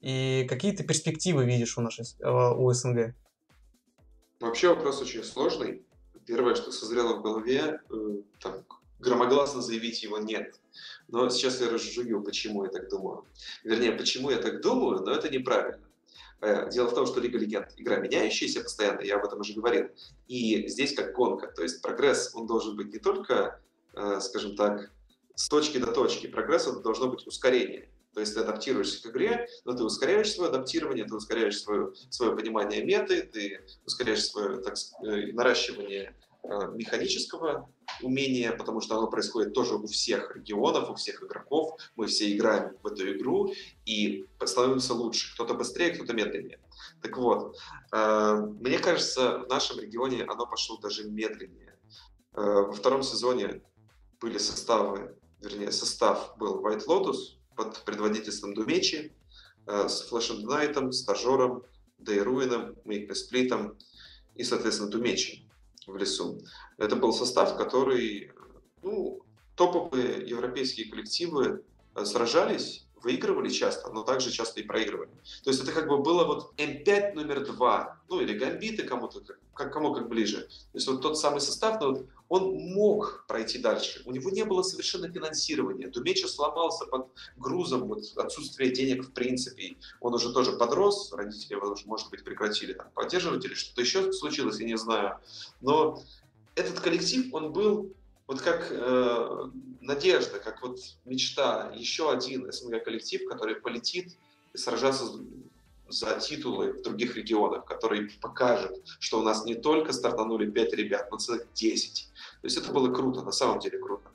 И какие ты перспективы видишь у нашей э, у СНГ? Вообще вопрос очень сложный. Первое, что созрело в голове, э, там, громогласно заявить его нет. Но сейчас я разжую, почему я так думаю. Вернее, почему я так думаю, но это неправильно. Э, дело в том, что Лига Легенд – игра меняющаяся постоянно, я об этом уже говорил. И здесь как гонка, то есть прогресс, он должен быть не только, скажем так, с точки до точки. Прогресс – это должно быть ускорение. То есть ты адаптируешься к игре, но ты ускоряешь свое адаптирование, ты ускоряешь свое, свое понимание меты, ты ускоряешь свое так, э, наращивание э, механического умения, потому что оно происходит тоже у всех регионов, у всех игроков. Мы все играем в эту игру и становимся лучше. Кто-то быстрее, кто-то медленнее. Так вот, э, мне кажется, в нашем регионе оно пошло даже медленнее. Во втором сезоне были составы, вернее, состав был White Lotus, под предводительством Думечи, э, с Флэшем Найтом, Стажером, Дейруином, Мейкли Сплитом и, соответственно, Думечи в лесу. Это был состав, который, ну, топовые европейские коллективы э, сражались выигрывали часто, но также часто и проигрывали. То есть это как бы было вот М5 номер два, ну или гамбиты кому-то, как, кому как ближе. То есть вот тот самый состав, но вот он мог пройти дальше. У него не было совершенно финансирования. Думеча сломался под грузом вот, отсутствия денег в принципе. Он уже тоже подрос, родители его, может быть, прекратили там, поддерживать или что-то еще случилось, я не знаю. Но этот коллектив, он был вот как э, надежда, как вот мечта, еще один СНГ-коллектив, который полетит и сражаться за титулы в других регионах, который покажет, что у нас не только стартанули 5 ребят, но целых 10. То есть это было круто, на самом деле круто.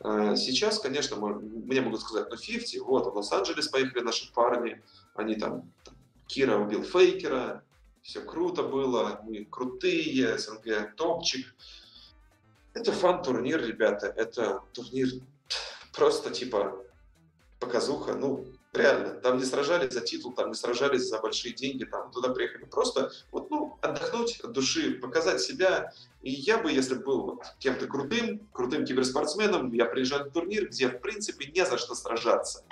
Э, сейчас, конечно, мне могут сказать, ну 50, вот, в Лос-Анджелес поехали наши парни, они там, там Кира убил Фейкера, все круто было, мы крутые, СНГ топчик. Это фан-турнир, ребята. Это турнир просто типа показуха. Ну, реально, там не сражались за титул, там не сражались за большие деньги, там туда приехали просто, вот, отдохнуть от души, показать себя. И я бы, если бы был вот кем-то крутым, крутым киберспортсменом, я приезжаю на турнир, где, в принципе, не за что сражаться.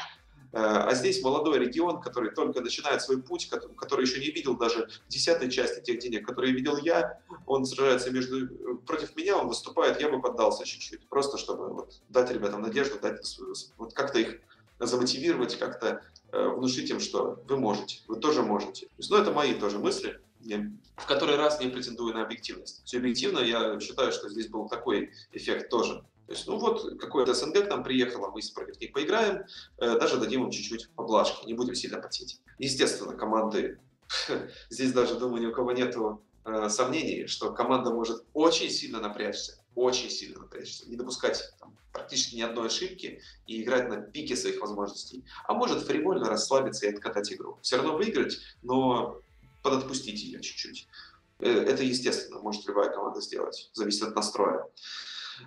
Э, а здесь молодой регион, который только начинает свой путь, который еще не видел даже десятой части тех денег, которые видел я. Он сражается между против меня, он выступает, я бы поддался чуть-чуть, просто чтобы вот дать ребятам надежду, дать вот как-то их замотивировать, как-то э, внушить им, что вы можете, вы тоже можете. То ну, это мои тоже мысли. Я в который раз не претендую на объективность. Все объективно, я считаю, что здесь был такой эффект тоже. То есть, ну вот, какое-то СНГ к нам приехало, мы против них поиграем, э, даже дадим им чуть-чуть поблажки, не будем сильно потеть. Естественно, команды, здесь даже, думаю, ни у кого нету э, сомнений, что команда может очень сильно напрячься, очень сильно напрячься, не допускать там, практически ни одной ошибки и играть на пике своих возможностей. А может фривольно расслабиться и откатать игру. Все равно выиграть, но подотпустить ее чуть-чуть. Э, это естественно, может любая команда сделать, зависит от настроя.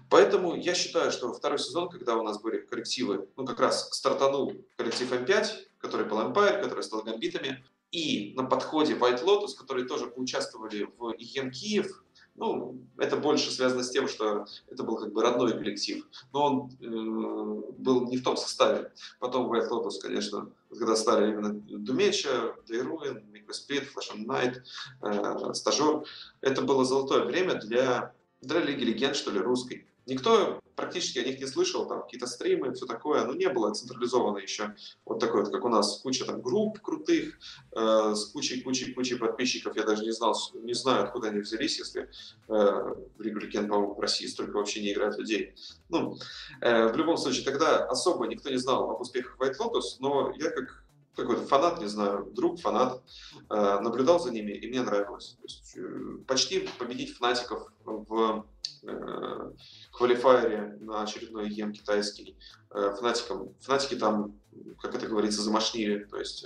Поэтому я считаю, что второй сезон, когда у нас были коллективы, ну как раз стартанул коллектив М5, который был Empire, который стал гамбитами, и на подходе White Lotus, которые тоже поучаствовали в ИЕМ Киев, ну, это больше связано с тем, что это был как бы родной коллектив, но он э, был не в том составе. Потом White Lotus, конечно, когда стали именно Думеча, Дейруин, Микросплит, Flash and Night, э, Стажер, это было золотое время для для Лиги Легенд, что ли, русской. Никто практически о них не слышал, там какие-то стримы, все такое, но не было централизовано еще вот такое, вот, как у нас, куча там групп крутых, э, с кучей-кучей-кучей подписчиков, я даже не знал, не знаю, откуда они взялись, если э, в Легенд, по-моему, в России столько вообще не играют людей. Ну, э, в любом случае, тогда особо никто не знал об успехах White Lotus, но я как какой-то фанат, не знаю, друг, фанат, э, наблюдал за ними, и мне нравилось. То есть, э, почти победить фанатиков в э, квалифайере на очередной ЕМ китайский э, фанатикам. Фанатики там, как это говорится, замашнили, то есть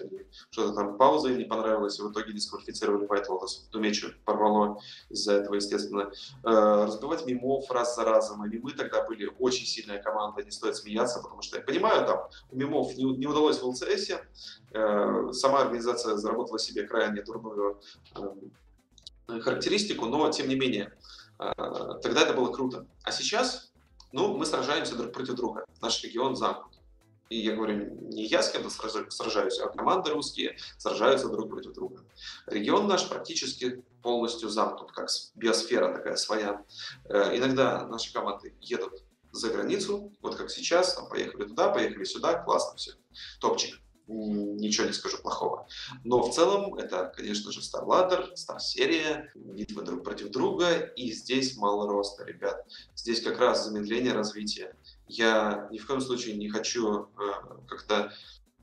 что-то там пауза им не понравилось, и в итоге дисквалифицировали Lotus. Думечу порвало из-за этого, естественно. Э, разбивать мимов раз за разом, и мимы тогда были очень сильная команда, не стоит смеяться, потому что я понимаю, там у мимов не, не удалось в ЛЦС, э, сама организация заработала себе крайне дурную э, характеристику, но тем не менее а, тогда это было круто. А сейчас, ну, мы сражаемся друг против друга. Наш регион замкнут. И я говорю, не я с кем-то сражаюсь, а команды русские сражаются друг против друга. Регион наш практически полностью замкнут, как биосфера такая своя. Э, иногда наши команды едут за границу, вот как сейчас, там, поехали туда, поехали сюда, классно все, топчик ничего не скажу плохого. Но в целом это, конечно же, Star Ladder, Star серия, битвы друг против друга, и здесь мало роста, ребят. Здесь как раз замедление развития. Я ни в коем случае не хочу э, как-то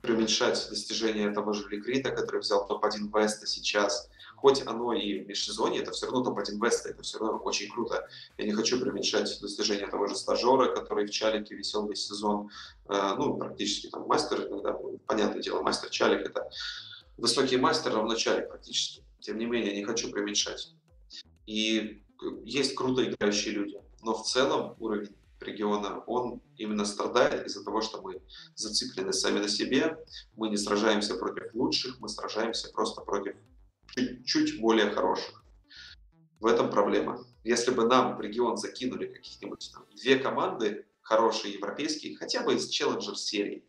преуменьшать достижения того же Ликрита, который взял топ-1 Веста сейчас хоть оно и в межсезонье, это все равно топ-1 Веста, это все равно очень круто. Я не хочу преуменьшать достижения того же стажера, который в Чалике висел весь сезон, э, ну, практически там мастер, иногда, понятное дело, мастер Чалик это высокий мастер равно Чалик практически. Тем не менее, не хочу преуменьшать. И есть круто играющие люди, но в целом уровень региона, он именно страдает из-за того, что мы зациклены сами на себе, мы не сражаемся против лучших, мы сражаемся просто против чуть-чуть более хороших. В этом проблема. Если бы нам в регион закинули каких-нибудь там, две команды, хорошие европейские, хотя бы из челленджер серии,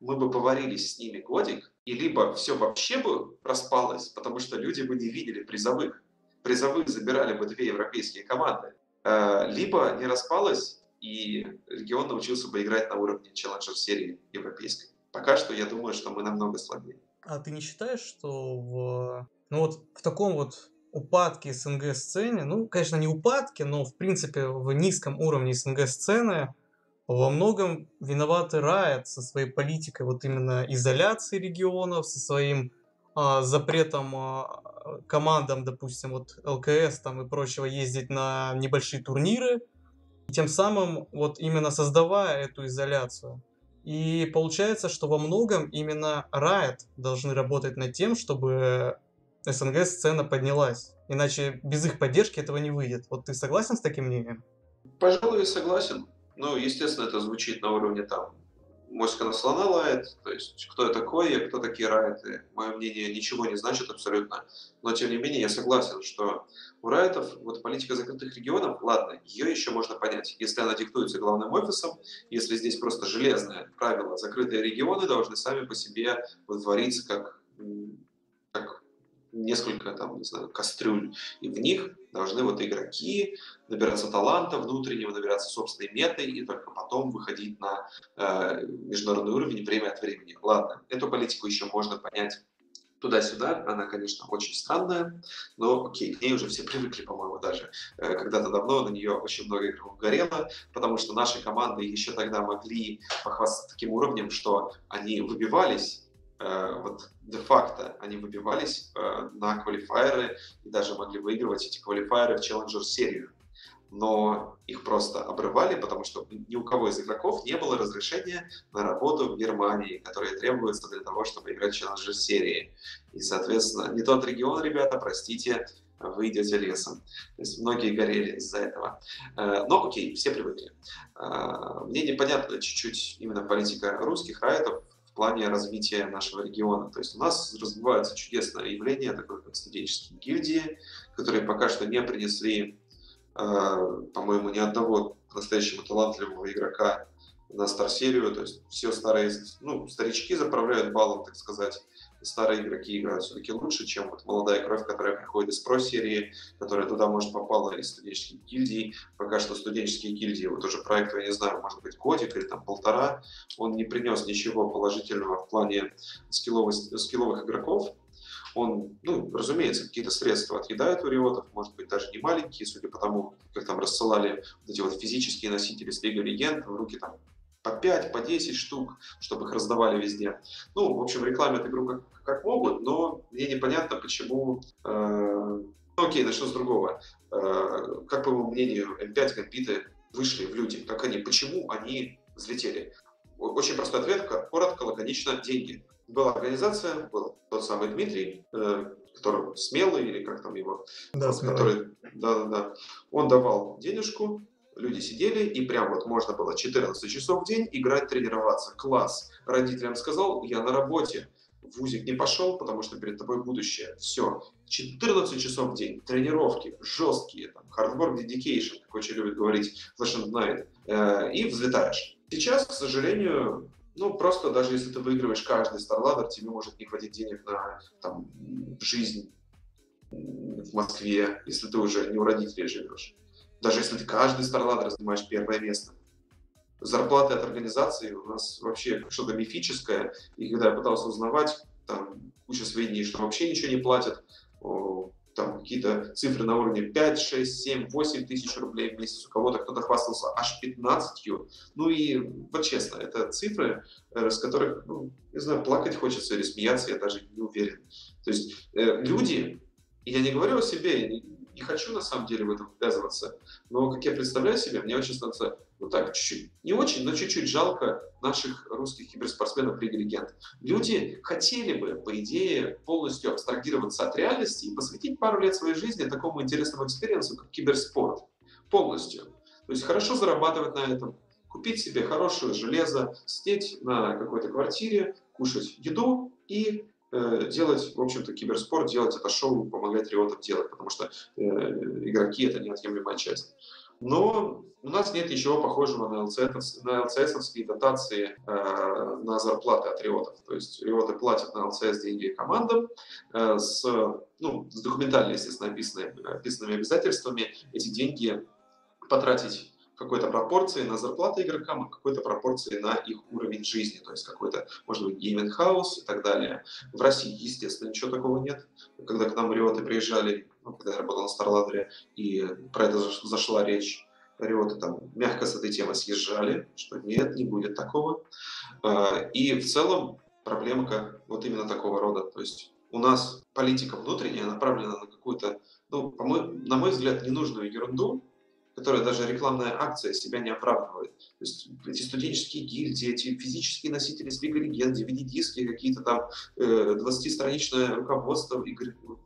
мы бы поварились с ними годик, и либо все вообще бы распалось, потому что люди бы не видели призовых. Призовых забирали бы две европейские команды. Э, либо не распалось, и регион научился бы играть на уровне челленджер серии европейской. Пока что я думаю, что мы намного слабее. А ты не считаешь, что в ну вот в таком вот упадке СНГ-сцене, ну, конечно, не упадке, но, в принципе, в низком уровне СНГ-сцены во многом виноваты Riot со своей политикой вот именно изоляции регионов, со своим а, запретом а, командам, допустим, вот ЛКС там и прочего ездить на небольшие турниры, и тем самым вот именно создавая эту изоляцию. И получается, что во многом именно Riot должны работать над тем, чтобы СНГ-сцена поднялась. Иначе без их поддержки этого не выйдет. Вот ты согласен с таким мнением? Пожалуй, согласен. Ну, естественно, это звучит на уровне там моська на слона лает, то есть кто я такой, и кто такие райты. Мое мнение ничего не значит абсолютно. Но тем не менее я согласен, что у райтов вот политика закрытых регионов, ладно, ее еще можно понять, если она диктуется главным офисом, если здесь просто железное правило, закрытые регионы должны сами по себе твориться как, как несколько там, не знаю, кастрюль, и в них должны вот игроки набираться таланта внутреннего, набираться собственной метой, и только потом выходить на э, международный уровень время от времени. Ладно, эту политику еще можно понять туда-сюда. Она, конечно, очень странная, но окей, к ней уже все привыкли, по-моему, даже. Э, когда-то давно на нее очень много игроков горело, потому что наши команды еще тогда могли похвастаться таким уровнем, что они выбивались Э, вот де-факто они выбивались э, на квалифайеры и даже могли выигрывать эти квалифайеры в Challenger серию. Но их просто обрывали, потому что ни у кого из игроков не было разрешения на работу в Германии, которая требуется для того, чтобы играть в Challenger серии. И, соответственно, не тот регион, ребята, простите, вы идете лесом. То есть многие горели из-за этого. Э, но окей, все привыкли. Мне непонятна чуть-чуть именно политика русских райтов в плане развития нашего региона. То есть у нас развивается чудесное явление, такое как студенческие гильдии, которые пока что не принесли, э, по-моему, ни одного по-настоящему талантливого игрока на стар-серию. То есть все старые, ну, старички заправляют баллом, так сказать старые игроки играют все-таки лучше, чем вот молодая кровь, которая приходит из про-серии, которая туда, может, попала из студенческих гильдий. Пока что студенческие гильдии, вот уже проект, я не знаю, может быть, годик или там полтора, он не принес ничего положительного в плане скилловых, скилловых игроков, он, ну, разумеется, какие-то средства отъедает у риотов, может быть, даже не маленькие, судя по тому, как там рассылали вот эти вот физические носители с Лига Легенд в руки там по 5, по 10 штук, чтобы их раздавали везде. Ну, в общем, рекламят игру как, как могут, но мне непонятно, почему... Э, ну, окей, начну с другого. Э, как, по моему мнению, M5 компиты вышли в люди? Как они? Почему они взлетели? Очень простой ответ, коротко, лаконично, деньги. Была организация, был тот самый Дмитрий, э, который смелый, или как там его, да, который, да, да, да, он давал денежку, люди сидели, и прям вот можно было 14 часов в день играть, тренироваться. Класс. Родителям сказал, я на работе. В ВУЗик не пошел, потому что перед тобой будущее. Все. 14 часов в день. Тренировки жесткие. Там, hardwork dedication, как очень любит говорить Flash and Night. Э, и взлетаешь. Сейчас, к сожалению, ну, просто даже если ты выигрываешь каждый StarLadder, тебе может не хватить денег на там, жизнь в Москве, если ты уже не у родителей живешь даже если ты каждый StarLadder занимаешь первое место. Зарплаты от организации у нас вообще что-то мифическое, и когда я пытался узнавать, там куча сведений, что вообще ничего не платят, там какие-то цифры на уровне 5, 6, 7, 8 тысяч рублей в месяц, у кого-то кто-то хвастался аж 15. Ну и, вот честно, это цифры, э, с которых, ну, не знаю, плакать хочется или смеяться, я даже не уверен. То есть э, люди, я не говорю о себе, не хочу на самом деле в этом ввязываться, но как я представляю себе, мне очень становится, ну так, чуть-чуть, не очень, но чуть-чуть жалко наших русских киберспортсменов Лиги Легенд. Люди хотели бы, по идее, полностью абстрагироваться от реальности и посвятить пару лет своей жизни такому интересному experience у, как киберспорт. Полностью. То есть хорошо зарабатывать на этом, купить себе хорошее железо, сидеть на какой-то квартире, кушать еду и делать, в общем-то, киберспорт, делать это шоу, помогать риотам делать, потому что э, игроки — это неотъемлемая часть. Но у нас нет ничего похожего на, ЛЦС, на ЛЦСовские дотации э, на зарплаты от риотов. То есть риоты платят на ЛЦС деньги командам э, с, ну, с документально, естественно, описанными, описанными обязательствами эти деньги потратить какой-то пропорции на зарплаты игрокам, а какой-то пропорции на их уровень жизни, то есть какой-то, может быть, gaming house и так далее. В России, естественно, ничего такого нет. Когда к нам Riot ы приезжали, ну, когда я работал на StarLadder е, и про это зашла речь, Riot ы там мягко с этой темы съезжали, что нет, не будет такого. А, и в целом проблемка вот именно такого рода. То есть у нас политика внутренняя направлена на какую-то, ну, по мой, на мой взгляд, ненужную ерунду, которая даже рекламная акция себя не оправдывает. То есть эти студенческие гильдии, эти физические носители с Лига Легенд, DVD-диски, какие-то там э, 20-страничное руководство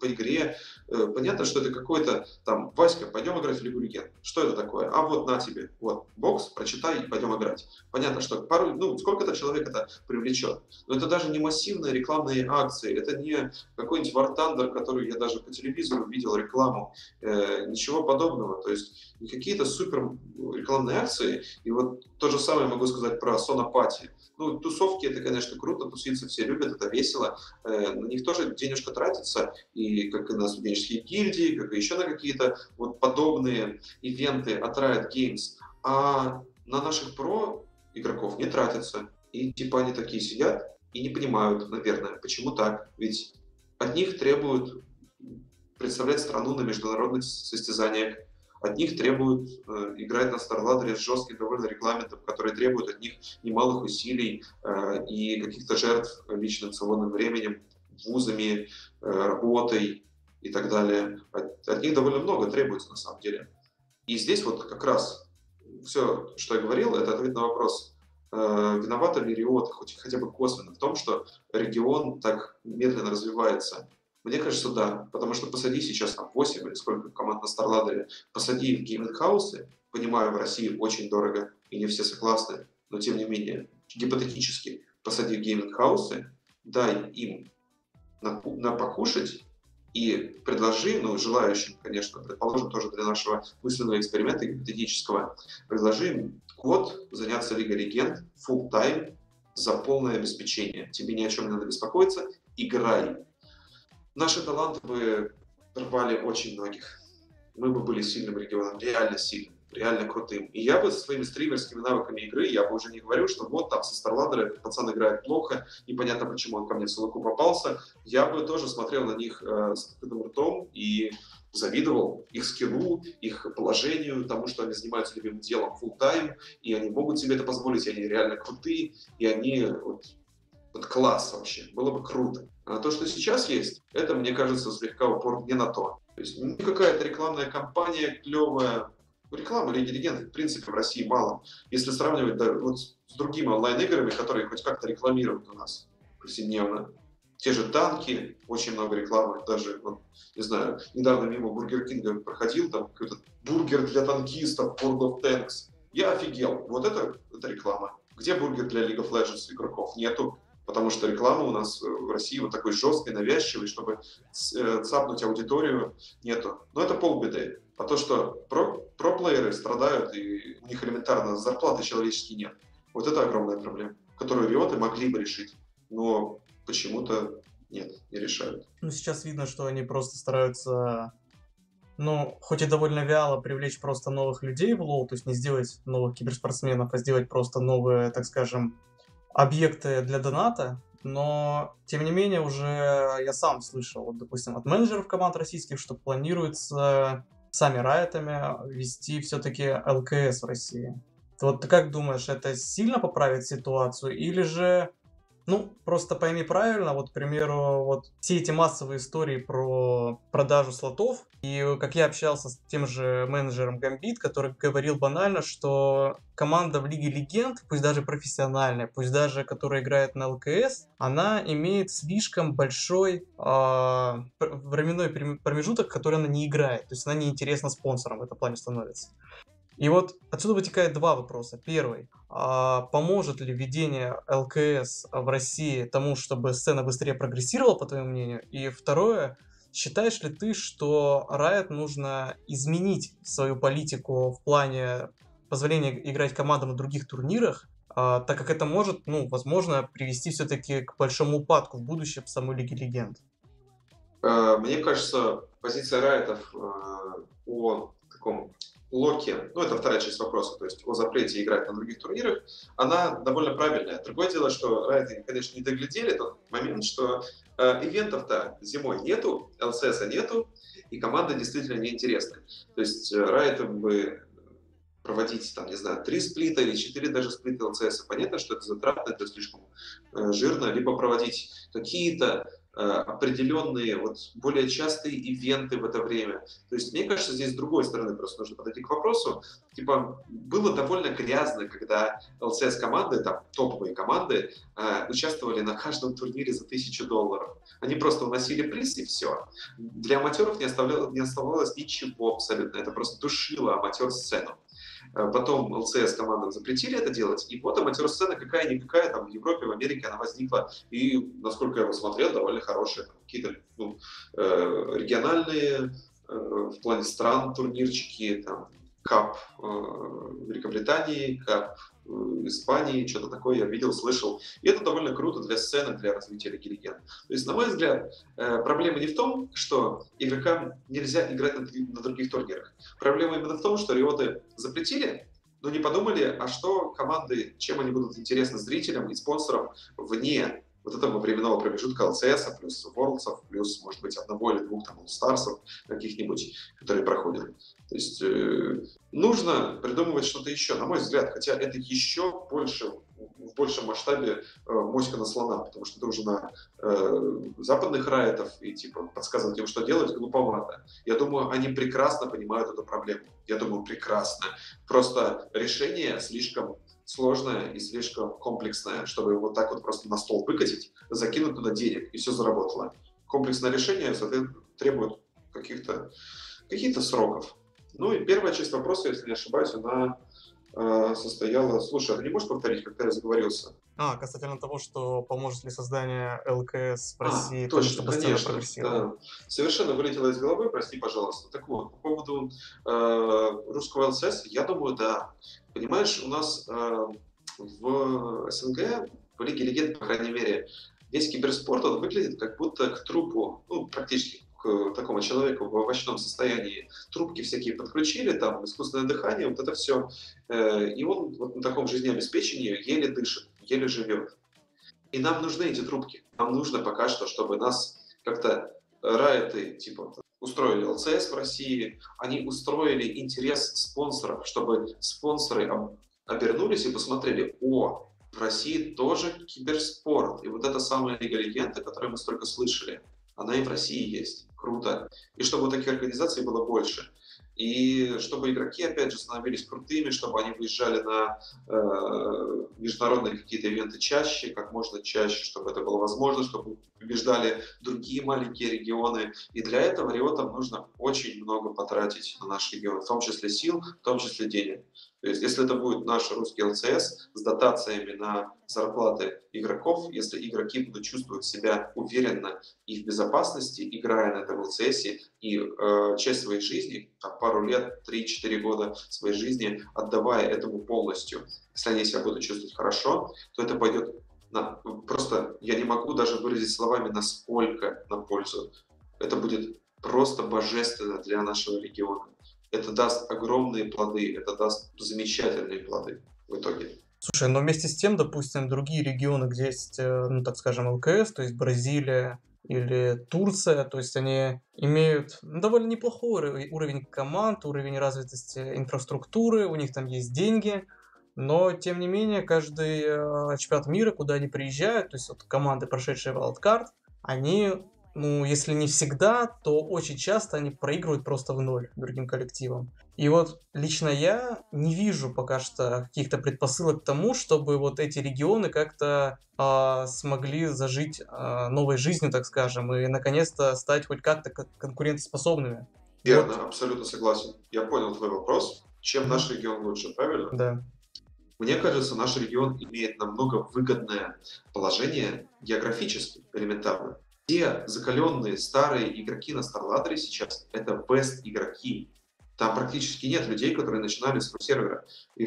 по игре. Э, понятно, что это какой-то там, Васька, пойдем играть в Лигу Легенд. Что это такое? А вот на тебе, вот, бокс, прочитай и пойдем играть. Понятно, что пару, ну, сколько-то человек это привлечет. Но это даже не массивные рекламные акции, это не какой-нибудь War Thunder, который я даже по телевизору видел рекламу, э, ничего подобного. То есть какие-то супер рекламные акции. И вот то же самое могу сказать про Сонопати. Ну, тусовки это, конечно, круто, туситься все любят, это весело. Э, на них тоже денежка тратится, и как и на студенческие гильдии, как и еще на какие-то вот подобные ивенты от Riot Games. А на наших про игроков не тратится. И типа они такие сидят и не понимают, наверное, почему так. Ведь от них требуют представлять страну на международных состязаниях, от них требуют э, играть на StarLadder с жестким довольно регламентом, который требует от них немалых усилий э, и каких-то жертв личным свободным временем, вузами, э, работой и так далее. От, от них довольно много требуется на самом деле. И здесь вот как раз все, что я говорил, это ответ на вопрос, э, виновата ли Riot хоть хотя бы косвенно в том, что регион так медленно развивается. Мне кажется, да, потому что посади сейчас там 8 или сколько команд на StarLadder е, посади в gaming house ы, понимаю, в России очень дорого, и не все согласны, но тем не менее, гипотетически, посади в gaming house ы, дай им на, на покушать и предложи, ну, желающим, конечно, предположим, тоже для нашего мысленного эксперимента гипотетического, предложи им год заняться Лигой Легенд full time за полное обеспечение. Тебе ни о чем не надо беспокоиться, играй, Наши таланты бы рвали очень многих. Мы бы были сильным регионом, реально сильным, реально крутым. И я бы со своими стримерскими навыками игры, я бы уже не говорил, что вот там со Старладера этот пацан играет плохо, непонятно, почему он ко мне в Сулаку попался. Я бы тоже смотрел на них э, с открытым ртом и завидовал их скиллу, их положению, тому, что они занимаются любимым делом full time, и они могут себе это позволить, и они реально крутые, и они вот, вот класс вообще, было бы круто. А то, что сейчас есть, это, мне кажется, слегка упор не на то. То есть не какая-то рекламная кампания клевая. Рекламы Лиги Легенд, в принципе, в России мало. Если сравнивать да, вот с другими онлайн-играми, которые хоть как-то рекламируют у нас повседневно. Те же танки, очень много рекламы, даже, вот, не знаю, недавно мимо Бургер Кинга проходил, там какой-то бургер для танкистов, World of Tanks. Я офигел. Вот это, это реклама. Где бургер для League of Legends игроков? Нету потому что реклама у нас в России вот такой жесткой, навязчивой, чтобы э, цапнуть аудиторию, нету. Но это полбеды. А то, что про, pro-player ы страдают, и у них элементарно зарплаты человеческие нет, вот это огромная проблема, которую Riot ы могли бы решить, но почему-то нет, не решают. Ну, сейчас видно, что они просто стараются ну, хоть и довольно вяло привлечь просто новых людей в LoL, то есть не сделать новых киберспортсменов, а сделать просто новые, так скажем, объекты для доната, но, тем не менее, уже я сам слышал, вот, допустим, от менеджеров команд российских, что планируется сами Riot ами вести все-таки LCS в России. Вот ты как думаешь, это сильно поправит ситуацию или же ну, просто пойми правильно, вот, к примеру, вот все эти массовые истории про продажу слотов, и как я общался с тем же менеджером Гамбит, который говорил банально, что команда в Лиге Легенд, пусть даже профессиональная, пусть даже которая играет на ЛКС, она имеет слишком большой э, временной промежуток, который она не играет. То есть она неинтересна спонсорам в этом плане становится. И вот отсюда вытекает два вопроса. Первый. А поможет ли введение ЛКС в России тому, чтобы сцена быстрее прогрессировала, по твоему мнению? И второе. Считаешь ли ты, что Riot нужно изменить свою политику в плане позволения играть командам на других турнирах, а, так как это может, ну, возможно, привести все-таки к большому упадку в будущем самой Лиги Легенд? Э, мне кажется, позиция Райтов э, о таком Локи, ну это вторая часть вопроса, то есть о запрете играть на других турнирах, она довольно правильная. Другое дело, что Райты, конечно, не доглядели тот момент, что э, ивентов-то зимой нету, ЛСС нету, и команда действительно неинтересна. То есть э, Райтам бы проводить, там, не знаю, три сплита или четыре даже сплита ЛЦС, понятно, что это затратно, это слишком э, жирно, либо проводить какие-то определенные, вот более частые ивенты в это время. То есть, мне кажется, здесь с другой стороны просто нужно подойти к вопросу. Типа, было довольно грязно, когда ЛЦС-команды, там, топовые команды, э, участвовали на каждом турнире за тысячу долларов. Они просто уносили приз и все. Для аматеров не, оставлялось, не оставалось ничего абсолютно. Это просто душило аматер-сцену. Э, потом ЛЦС командам запретили это делать, и вот аматер-сцена какая-никакая, там в Европе, в Америке она возникла, и, насколько я его смотрел, довольно хорошая, какие-то ну, э, региональные э, в плане стран турнирчики, там, Кап э, Великобритании, Кап Испании, что-то такое я видел, слышал. И это довольно круто для сцены, для развития Лиги Легенд. То есть, на мой взгляд, э, проблема не в том, что игрокам нельзя играть на, других турнирах. Проблема именно в том, что риоты запретили, но не подумали, а что команды, чем они будут интересны зрителям и спонсорам вне вот этого временного промежутка ЛЦС, плюс Ворлдсов, плюс, может быть, одного или двух там Старсов каких-нибудь, которые проходят. То есть э, нужно придумывать что-то еще, на мой взгляд, хотя это еще больше в большем масштабе э, моська на слона, потому что на э, западных райтов и типа подсказывать им, что делать, глуповато. Я думаю, они прекрасно понимают эту проблему. Я думаю, прекрасно. Просто решение слишком сложное и слишком комплексное, чтобы вот так вот просто на стол выкатить, закинуть туда денег, и все заработало. Комплексное решение, требует каких-то каких сроков. Ну и первая часть вопроса, если не ошибаюсь, она э, состояла... Слушай, а ты не можешь повторить, когда я заговорился? А, касательно того, что поможет ли создание ЛКС в России, а, точно, конечно, да. Совершенно вылетело из головы, прости, пожалуйста. Так вот, по поводу э, русского ЛСС, я думаю, да. Понимаешь, у нас э, в СНГ, в Лиге Легенд, по крайней мере, весь киберспорт, он выглядит как будто к трупу, ну, практически к такому человеку в овощном состоянии трубки всякие подключили, там искусственное дыхание, вот это все. Э, и он вот на таком жизнеобеспечении еле дышит, еле живет. И нам нужны эти трубки. Нам нужно пока что, чтобы нас как-то райты, типа, устроили ЛЦС в России, они устроили интерес спонсоров, чтобы спонсоры обернулись и посмотрели, о, в России тоже киберспорт. И вот это самая Лига Легенд, о мы столько слышали, она и в России есть круто. И чтобы таких организаций было больше. И чтобы игроки, опять же, становились крутыми, чтобы они выезжали на э, международные какие-то ивенты чаще, как можно чаще, чтобы это было возможно, чтобы побеждали другие маленькие регионы. И для этого Риотам нужно очень много потратить на наш регион, в том числе сил, в том числе денег. То есть, если это будет наш русский ЛЦС с дотациями на зарплаты игроков, если игроки будут чувствовать себя уверенно и в безопасности, играя на этом ЛЦС, и э, часть своей жизни, там, пару лет, 3-4 года своей жизни, отдавая этому полностью, если они себя будут чувствовать хорошо, то это пойдет на, просто, я не могу даже выразить словами, насколько на пользу. Это будет просто божественно для нашего региона это даст огромные плоды, это даст замечательные плоды в итоге. Слушай, но вместе с тем, допустим, другие регионы, где есть, э, ну, так скажем, ЛКС, то есть Бразилия или Турция, то есть они имеют довольно неплохой уровень команд, уровень развитости инфраструктуры, у них там есть деньги, но, тем не менее, каждый э, чемпионат мира, куда они приезжают, то есть вот команды, прошедшие Wildcard, они ну, если не всегда, то очень часто они проигрывают просто в ноль другим коллективам. И вот лично я не вижу пока что каких-то предпосылок к тому, чтобы вот эти регионы как-то э, смогли зажить э, новой жизнью, так скажем, и наконец-то стать хоть как-то конкурентоспособными. Верно, вот. абсолютно согласен. Я понял твой вопрос. Чем наш регион лучше, правильно? Да. Мне кажется, наш регион имеет намного выгодное положение географически, элементарно. Все закаленные старые игроки на StarLadder сейчас — это best игроки. Там практически нет людей, которые начинали с сервера. И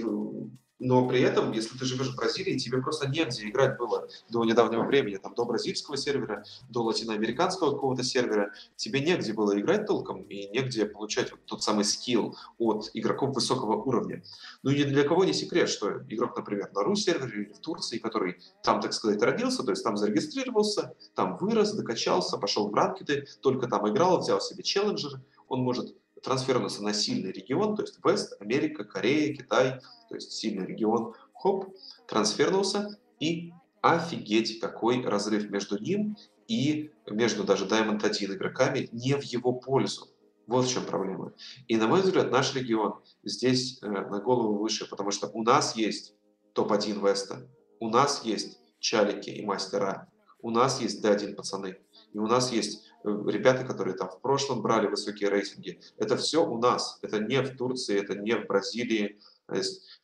но при этом, если ты живешь в Бразилии, тебе просто негде играть было до недавнего времени, там, до бразильского сервера, до латиноамериканского какого-то сервера, тебе негде было играть толком и негде получать вот тот самый скилл от игроков высокого уровня. Ну и ни для кого не секрет, что игрок, например, на ру-сервере или в Турции, который там, так сказать, родился, то есть там зарегистрировался, там вырос, докачался, пошел в ранкеты, только там играл, взял себе челленджер, он может трансфернулся на сильный регион, то есть Вест, Америка, Корея, Китай, то есть сильный регион, хоп, трансфернулся, и офигеть, какой разрыв между ним и между даже Diamond 1 игроками не в его пользу. Вот в чем проблема. И, на мой взгляд, наш регион здесь э, на голову выше, потому что у нас есть топ-1 Веста, у нас есть чалики и мастера, у нас есть D1 пацаны, и у нас есть ребята, которые там в прошлом брали высокие рейтинги. Это все у нас. Это не в Турции, это не в Бразилии.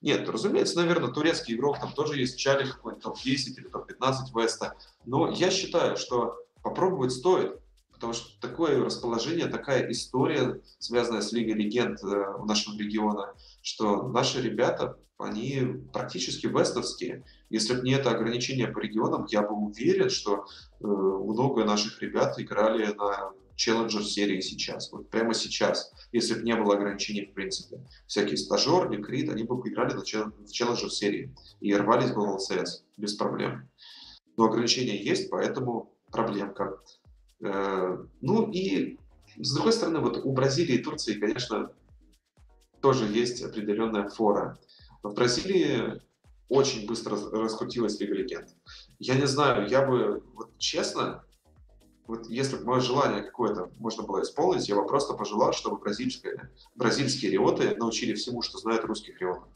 Нет, разумеется, наверное, турецкий игрок, там тоже есть чалик какой-нибудь топ-10 или топ-15 Веста. Но я считаю, что попробовать стоит. Потому что такое расположение, такая история, связанная с Лигой Легенд э, в нашем регионе, что наши ребята, они практически вестовские. Если бы не это ограничение по регионам, я бы уверен, что э, много наших ребят играли на Challenger серии сейчас, вот прямо сейчас, если бы не было ограничений в принципе. Всякие стажер, Некрит, они бы играли на Challenger серии и рвались бы в ЛЦС без проблем. Но ограничения есть, поэтому проблемка. Э, ну и с другой стороны, вот у Бразилии и Турции, конечно, тоже есть определенная фора. В Бразилии очень быстро раскрутилась Лига Легенд. Я не знаю, я бы, вот честно, вот если бы мое желание какое-то можно было исполнить, я бы просто пожелал, чтобы бразильские, бразильские риоты научили всему, что знают русских риотов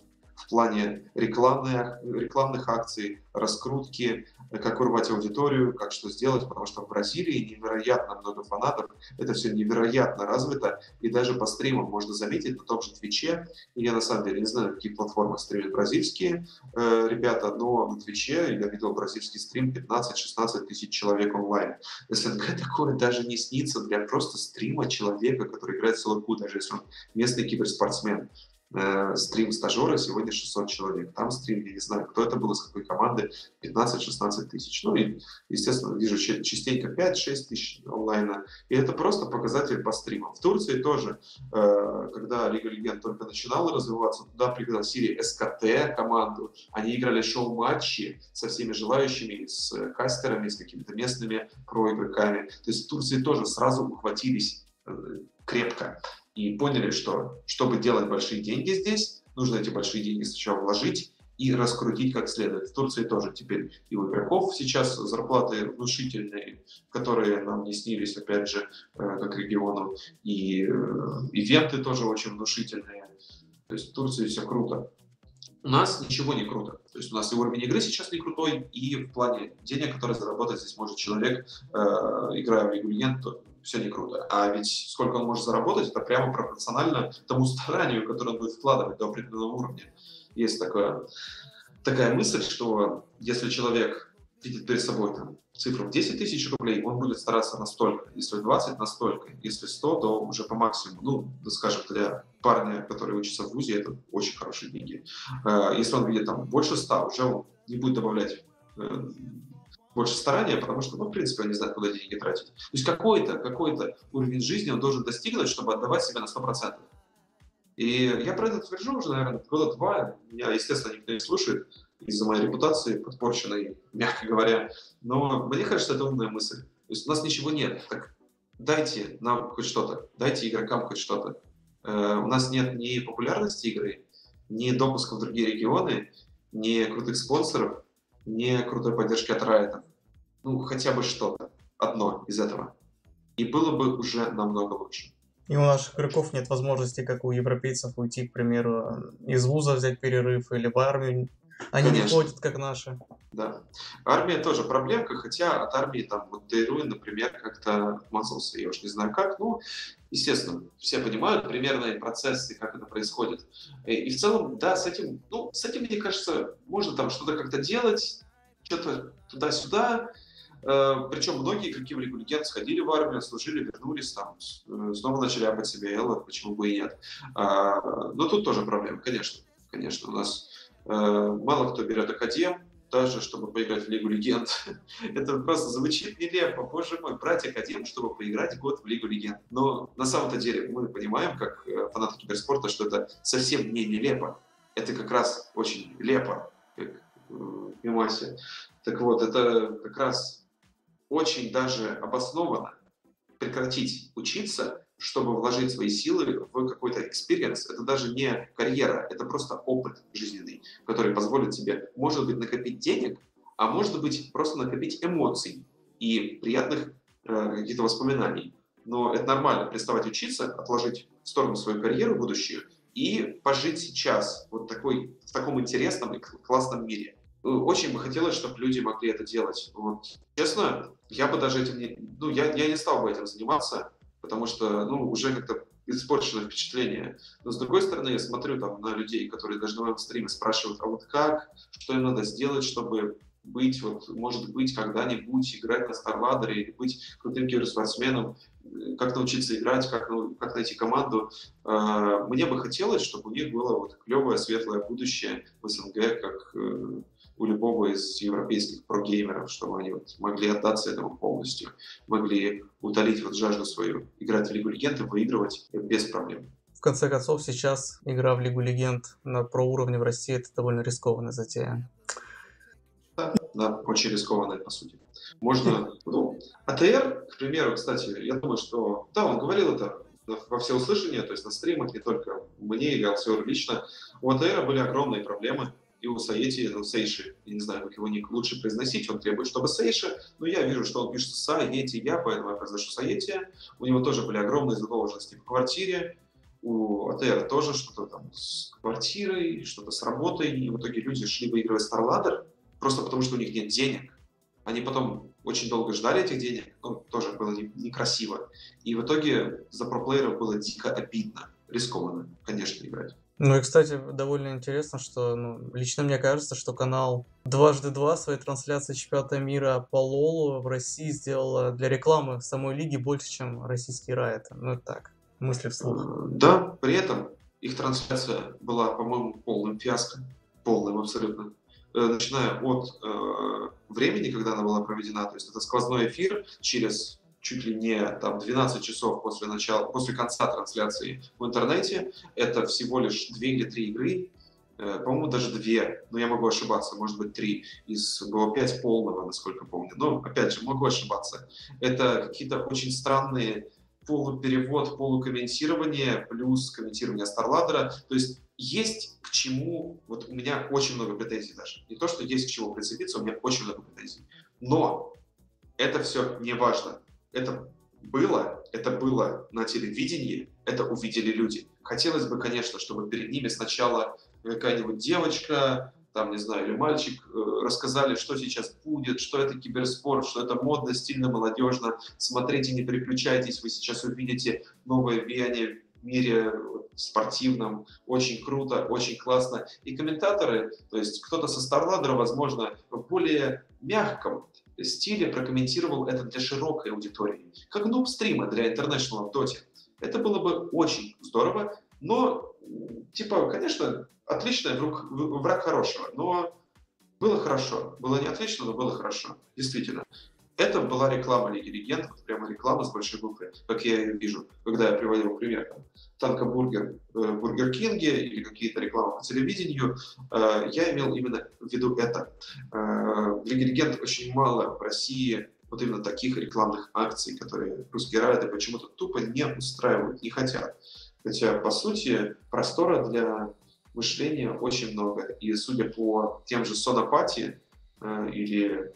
в плане рекламных, рекламных акций, раскрутки, как урвать аудиторию, как что сделать, потому что в Бразилии невероятно много фанатов, это все невероятно развито, и даже по стримам можно заметить на том же Твиче, и я на самом деле не знаю, на каких платформах стримят бразильские э, ребята, но на Твиче я видел бразильский стрим 15-16 тысяч человек онлайн. СНГ такое даже не снится для просто стрима человека, который играет в Солоку, даже если он местный киберспортсмен. Э, стрим стажера сегодня 600 человек. Там стрим, я не знаю, кто это был, из какой команды, 15-16 тысяч. Ну и, естественно, вижу частенько 5-6 тысяч онлайна. И это просто показатель по стримам. В Турции тоже, э, когда Лига Легенд только начинала развиваться, туда пригласили СКТ команду. Они играли шоу-матчи со всеми желающими, с кастерами, с какими-то местными проигроками. То есть в Турции тоже сразу ухватились э, крепко и поняли, что чтобы делать большие деньги здесь, нужно эти большие деньги сначала вложить и раскрутить как следует. В Турции тоже теперь и у игроков сейчас зарплаты внушительные, которые нам не снились, опять же, э, как региону, и э, ивенты тоже очень внушительные. То есть в Турции все круто. У нас ничего не круто. То есть у нас и уровень игры сейчас не крутой, и в плане денег, которые заработать здесь может человек, э, играя в Лигу Легенд, все не круто. А ведь сколько он может заработать, это прямо пропорционально тому старанию, которое он будет вкладывать до определенного уровня. Есть такое, такая мысль, что если человек видит перед собой там, цифру в 10 тысяч рублей, он будет стараться настолько. Если 20, настолько. Если 100, то уже по максимуму. Ну, скажем, для парня, который учится в ВУЗе, это очень хорошие деньги. А, если он видит там больше 100, уже он не будет добавлять э, больше старания, потому что, ну, в принципе, не знает, куда деньги тратить. То есть какой-то какой уровень жизни он должен достигнуть, чтобы отдавать себя на 100%. И я про это твержу уже, наверное, года два. Меня, естественно, никто не слушает из-за моей репутации, подпорченной, мягко говоря. Но мне кажется, это умная мысль. То есть у нас ничего нет. Так дайте нам хоть что-то, дайте игрокам хоть что-то. Э, у нас нет ни популярности игры, ни допуска в другие регионы, ни крутых спонсоров, не крутой поддержки от Райта. Ну, хотя бы что-то. Одно из этого. И было бы уже намного лучше. И у наших игроков нет возможности, как у европейцев, уйти, к примеру, из вуза взять перерыв или в армию они Конечно. не ходят, как наши. Да. Армия тоже проблемка, хотя от армии там вот Дейруин, например, как-то отмазался, я уж не знаю как, ну, естественно, все понимают примерные процессы, как это происходит. И, и в целом, да, с этим, ну, с этим, мне кажется, можно там что-то как-то делать, что-то туда-сюда, э, причем многие, какие в Лигу Легенд, сходили в армию, служили, вернулись, там, э, снова начали апать себе Элла, почему бы и нет. А, но тут тоже проблема, конечно. Конечно, у нас Э, мало кто берет академ, даже чтобы поиграть в Лигу Легенд. Это просто звучит нелепо. Боже мой, брать академ, чтобы поиграть год в Лигу Легенд. Но на самом-то деле мы понимаем, как э, фанаты киберспорта, что это совсем не нелепо. Это как раз очень нелепо, как в мемасе. Так вот, это как раз очень даже обоснованно прекратить учиться чтобы вложить свои силы в какой-то experience. Это даже не карьера, это просто опыт жизненный, который позволит тебе, может быть, накопить денег, а может быть, просто накопить эмоций. и приятных э, каких-то воспоминаний. Но это нормально, переставать учиться, отложить в сторону свою карьеру будущую и пожить сейчас вот такой, в таком интересном и классном мире. Очень бы хотелось, чтобы люди могли это делать. Вот. Честно, я бы даже этим не... Ну, я, я не стал бы этим заниматься, потому что, ну, уже как-то испорченное впечатление. Но с другой стороны, я смотрю там на людей, которые даже на моем стриме спрашивают, а вот как, что им надо сделать, чтобы быть, вот, может быть, когда-нибудь играть на Старладере или быть крутым киберспортсменом, как научиться играть, как, ну, как найти команду. А, мне бы хотелось, чтобы у них было вот клевое, светлое будущее в СНГ, как э, у любого из европейских прогеймеров, чтобы они вот могли отдаться этому полностью, могли утолить вот жажду свою, играть в Лигу Легенд и выигрывать без проблем. В конце концов, сейчас игра в Лигу Легенд на про уровне в России это довольно рискованная затея. Да, да, очень рискованная, по сути. Можно, ну, АТР, к примеру, кстати, я думаю, что, да, он говорил это во все услышания, то есть на стримах, не только мне или Алсиор лично, у АТР были огромные проблемы и у Саети, ну, Сейши, я не знаю, как его ник лучше произносить, он требует, чтобы Сейши, но я вижу, что он пишет Саети, я, поэтому я произношу Саети. У него тоже были огромные задолженности по квартире, у АТР тоже что-то там с квартирой, что-то с работой, и в итоге люди шли выигрывать StarLadder, просто потому что у них нет денег. Они потом очень долго ждали этих денег, ну, тоже было некрасиво. И в итоге за проплееров было дико обидно, рискованно, конечно, играть. Ну и, кстати, довольно интересно, что ну, лично мне кажется, что канал дважды два своей трансляции чемпионата мира по Лолу в России сделала для рекламы самой лиги больше, чем российский Райт. Ну это так, мысли вслух. Э, да, при этом их трансляция была, по-моему, полным фиаско. Полным абсолютно. Э, начиная от э, времени, когда она была проведена, то есть это сквозной эфир через чуть ли не там 12 часов после начала, после конца трансляции в интернете. Это всего лишь две или три игры, э, по-моему, даже две, но я могу ошибаться, может быть, три из ГО-5 полного, насколько помню. Но, опять же, могу ошибаться. Это какие-то очень странные полуперевод, полукомментирование плюс комментирование Старладера. То есть есть к чему, вот у меня очень много претензий даже. Не то, что есть к чему прицепиться, у меня очень много претензий. Но это все не важно это было, это было на телевидении, это увидели люди. Хотелось бы, конечно, чтобы перед ними сначала какая-нибудь девочка, там, не знаю, или мальчик э, рассказали, что сейчас будет, что это киберспорт, что это модно, стильно, молодежно. Смотрите, не переключайтесь, вы сейчас увидите новое веяние в мире спортивном, очень круто, очень классно. И комментаторы, то есть кто-то со Старладера, возможно, в более мягком стиле прокомментировал это для широкой аудитории, как нуб стрима для International в Dota. Это было бы очень здорово, но, типа, конечно, отличный враг, враг хорошего, но было хорошо. Было не отлично, но было хорошо. Действительно. Это была реклама Лиги Легенд, прямо реклама с большой буквы, как я ее вижу, когда я приводил пример. Там, танкобургер, э, Бургер Кинге или какие-то рекламы по телевидению, э, я имел именно в виду это. Э, в Лиге Легенд очень мало в России вот именно таких рекламных акций, которые русские райды почему-то тупо не устраивают, не хотят. Хотя, по сути, простора для мышления очень много. И судя по тем же сонопати э, или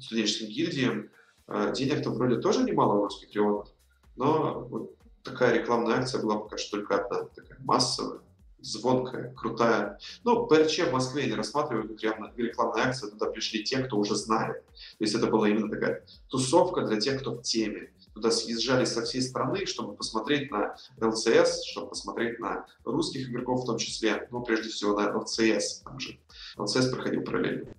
студенческим гильдиям, э, денег там вроде тоже немало у русских рионов, но вот такая рекламная акция была пока что только одна, такая массовая, звонкая, крутая. Ну, ПРЧ в Москве не рассматриваю как рекламная акция, туда пришли те, кто уже знает. То есть это была именно такая тусовка для тех, кто в теме. Туда съезжали со всей страны, чтобы посмотреть на ЛЦС, чтобы посмотреть на русских игроков в том числе, ну, прежде всего на ЛЦС, там же. ЛЦС проходил параллельно.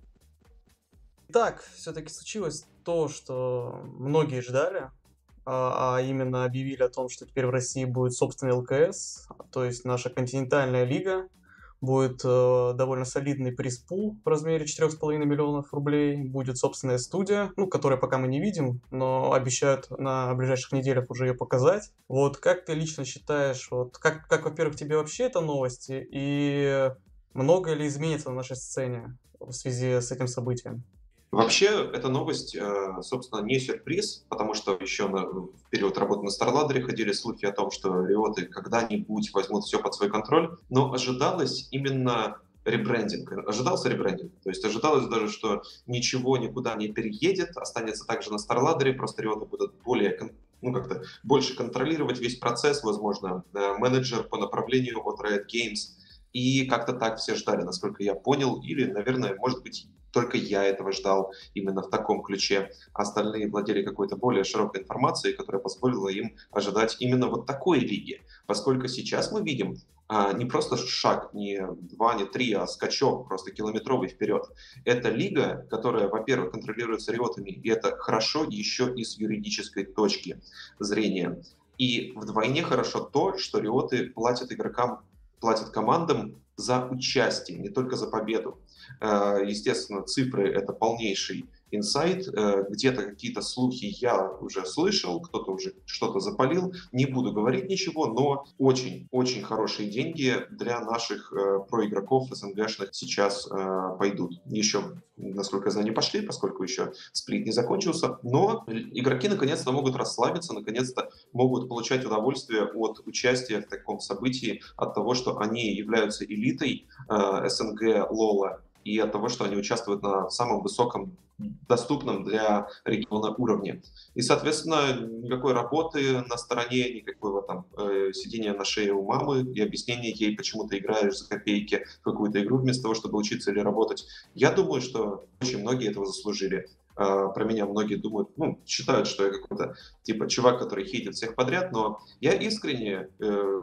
Так, все-таки случилось то, что многие ждали, а, а именно объявили о том, что теперь в России будет собственный ЛКС, то есть наша континентальная лига, будет э, довольно солидный приспул в размере 4,5 миллионов рублей, будет собственная студия, ну, которую пока мы не видим, но обещают на ближайших неделях уже ее показать. Вот как ты лично считаешь, вот как, как во-первых, тебе вообще это новости, и много ли изменится на нашей сцене в связи с этим событием? Вообще, эта новость, э, собственно, не сюрприз, потому что еще на, в период работы на Старладере ходили слухи о том, что риоты когда-нибудь возьмут все под свой контроль, но ожидалось именно ребрендинг. Ожидался ребрендинг. То есть ожидалось даже, что ничего никуда не переедет, останется также на StarLadder, просто риоты будут более ну, как-то больше контролировать весь процесс, возможно, э, менеджер по направлению от Riot Games. И как-то так все ждали, насколько я понял, или, наверное, может быть, только я этого ждал именно в таком ключе. Остальные владели какой-то более широкой информацией, которая позволила им ожидать именно вот такой лиги. Поскольку сейчас мы видим а, не просто шаг, не два, не три, а скачок просто километровый вперед. Это лига, которая, во-первых, контролируется риотами, и это хорошо еще и с юридической точки зрения. И вдвойне хорошо то, что риоты платят игрокам, платят командам за участие, не только за победу. Э, естественно, цифры — это полнейший инсайт, э, где-то какие-то слухи я уже слышал, кто-то уже что-то запалил, не буду говорить ничего, но очень-очень хорошие деньги для наших э, проигроков СНГшных сейчас пойдут. Еще, насколько я знаю, не пошли, поскольку еще сплит не закончился, но игроки наконец-то могут расслабиться, наконец-то могут получать удовольствие от участия в таком событии, от того, что они являются элитой СНГ Лола, и от того, что они участвуют на самом высоком доступном для региона уровне. И, соответственно, никакой работы на стороне, никакого там э, сидения на шее у мамы и объяснения ей, почему ты играешь за копейки в какую-то игру вместо того, чтобы учиться или работать. Я думаю, что очень многие этого заслужили. Uh, про меня многие думают, ну, считают, что я какой-то типа чувак, который хейтит всех подряд, но я искренне э,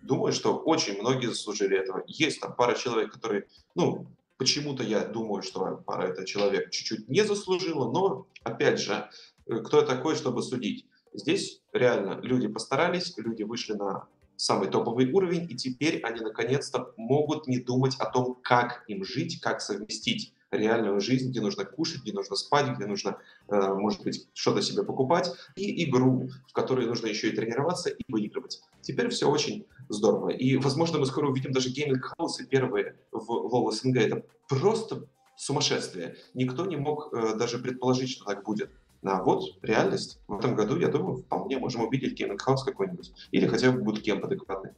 думаю, что очень многие заслужили этого. Есть там пара человек, которые, ну, Почему-то я думаю, что пара этот человек чуть-чуть не заслужила, но, опять же, э, кто я такой, чтобы судить? Здесь реально люди постарались, люди вышли на самый топовый уровень, и теперь они наконец-то могут не думать о том, как им жить, как совместить реальную жизнь, где нужно кушать, где нужно спать, где нужно, э, может быть, что-то себе покупать, и игру, в которой нужно еще и тренироваться и выигрывать. Теперь все очень здорово. И, возможно, мы скоро увидим даже gaming house ы первые в LoL СНГ. Это просто сумасшествие. Никто не мог э, даже предположить, что так будет. А вот реальность. В этом году, я думаю, вполне можем увидеть gaming house какой-нибудь. Или хотя бы bootcamp адекватный.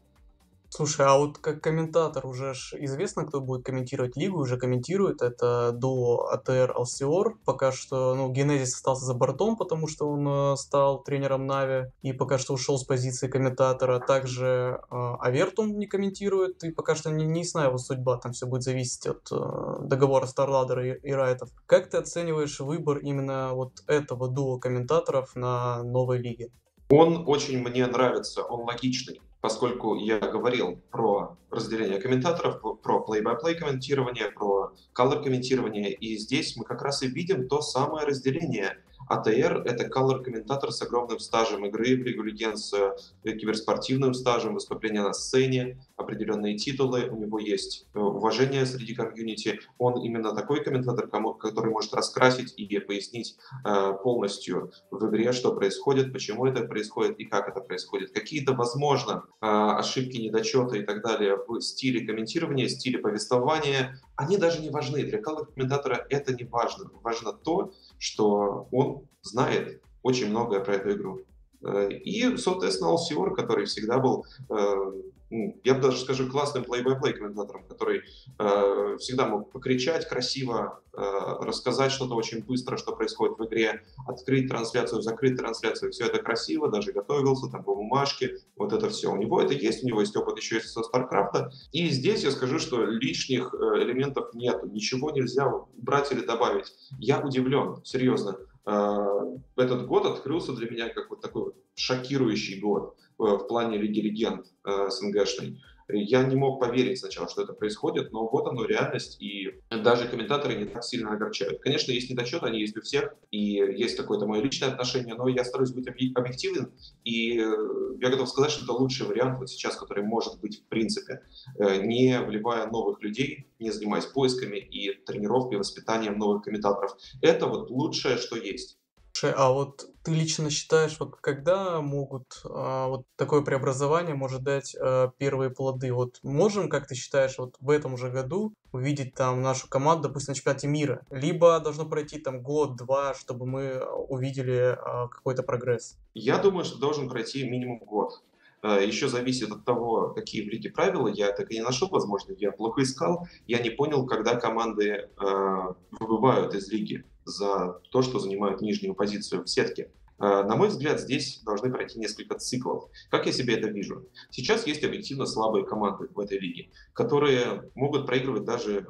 Слушай, а вот как комментатор уже ж известно, кто будет комментировать лигу, уже комментирует. Это до АТР Алсиор. Пока что, ну, Генезис остался за бортом, потому что он э, стал тренером NAVI и пока что ушел с позиции комментатора. Также э, Авертум не комментирует, и пока что не, не ясна его судьба. Там все будет зависеть от э, договора Старладера и, и Райтов. Как ты оцениваешь выбор именно вот этого дуо комментаторов на новой лиге? Он очень мне нравится, он логичный поскольку я говорил про разделение комментаторов, про play-by-play комментирование, про color комментирование, и здесь мы как раз и видим то самое разделение – АТР — это колор-комментатор с огромным стажем игры Легенд, с э, киберспортивным стажем, выступления на сцене, определенные титулы, у него есть э, уважение среди комьюнити. Он именно такой комментатор, который может раскрасить и пояснить э, полностью в игре, что происходит, почему это происходит и как это происходит. Какие-то, возможно, ошибки, недочеты и так далее в стиле комментирования, стиле повествования, они даже не важны. Для колор-комментатора это не важно. Важно то, что он знает очень многое про эту игру. Э, и, соответственно, Алсиор, который всегда был э, ну, я бы даже скажу, классным play-by-play комментатором, который э, всегда мог покричать красиво, э, рассказать что-то очень быстро, что происходит в игре, открыть трансляцию, закрыть трансляцию, все это красиво, даже готовился там по бумажке, вот это все. У него это есть, у него есть опыт еще из со StarCraft. И здесь я скажу, что лишних э, элементов нет, ничего нельзя убрать или добавить. Я удивлен, серьезно. Э, этот год открылся для меня как вот такой вот шокирующий год Э, в плане Лиги Легенд э, СНГшной. Я не мог поверить сначала, что это происходит, но вот оно реальность, и даже комментаторы не так сильно огорчают. Конечно, есть недочеты, они есть у всех, и есть какое-то мое личное отношение, но я стараюсь быть объективен, и э, я готов сказать, что это лучший вариант вот сейчас, который может быть в принципе, не вливая новых людей, не занимаясь поисками и тренировкой, воспитанием новых комментаторов. Это вот лучшее, что есть. А вот ты лично считаешь, вот когда могут а, вот такое преобразование может дать а, первые плоды? Вот можем, как ты считаешь, вот в этом же году увидеть там нашу команду, допустим, на чемпионате мира? Либо должно пройти там год-два, чтобы мы увидели а, какой-то прогресс? Я думаю, что должен пройти минимум год. э, еще зависит от того, какие в лиге правила. Я так и не нашел, возможно, я плохо искал. Я не понял, когда команды э, выбывают из лиги за то, что занимают нижнюю позицию в сетке. Э, на мой взгляд, здесь должны пройти несколько циклов. Как я себе это вижу? Сейчас есть объективно слабые команды в этой лиге, которые могут проигрывать даже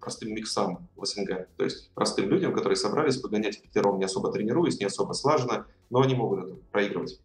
простым миксам в СНГ. То есть простым людям, которые собрались погонять пятером, не особо тренируясь, не особо слаженно, но они могут это проигрывать.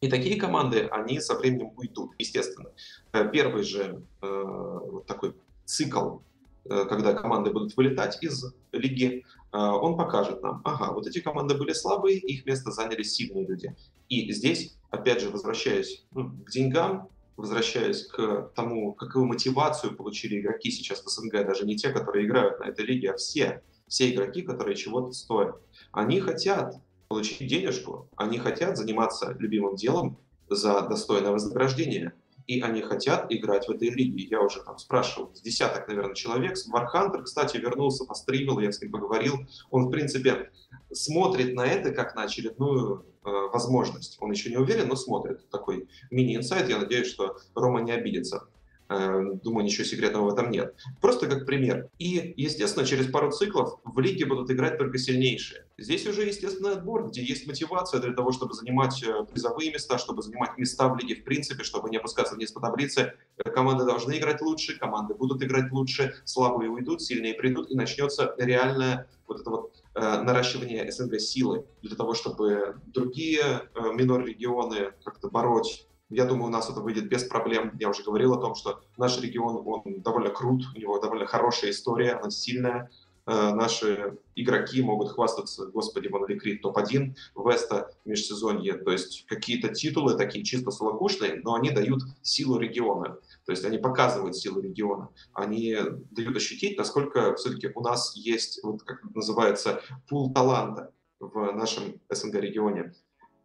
И такие команды, они со временем уйдут, естественно. Э, первый же э, вот такой цикл Э, когда команды будут вылетать из лиги, он покажет нам, ага, вот эти команды были слабые, их место заняли сильные люди. И здесь, опять же, возвращаясь ну, к деньгам, возвращаясь к тому, какую мотивацию получили игроки сейчас в СНГ, даже не те, которые играют на этой лиге, а все, все игроки, которые чего-то стоят. Они хотят получить денежку, они хотят заниматься любимым делом за достойное вознаграждение – и они хотят играть в этой лиге. Я уже там спрашивал, с десяток, наверное, человек. Вархантер, кстати, вернулся, постримил, я с ним поговорил. Он, в принципе, смотрит на это как на очередную э, возможность. Он еще не уверен, но смотрит. Такой мини-инсайт. Я надеюсь, что Рома не обидится. Эм, думаю, ничего секретного в этом нет. Просто как пример. И, естественно, через пару циклов в лиге будут играть только сильнейшие. Здесь уже естественный отбор, где есть мотивация для того, чтобы занимать э, призовые места, чтобы занимать места в лиге в принципе, чтобы не опускаться вниз по таблице. Э, команды должны играть лучше, команды будут играть лучше, слабые уйдут, сильные придут, и начнется реальное вот это вот э, наращивание СНГ силы для того, чтобы другие э, минор-регионы как-то бороть я думаю, у нас это выйдет без проблем. Я уже говорил о том, что наш регион, он довольно крут, у него довольно хорошая история, она сильная. Э, наши игроки могут хвастаться, господи, Моноликрит топ-1, Веста межсезонье, то есть какие-то титулы такие чисто солокушные, но они дают силу региона, то есть они показывают силу региона, они дают ощутить, насколько все-таки у нас есть, вот как называется, пул таланта в нашем СНГ-регионе.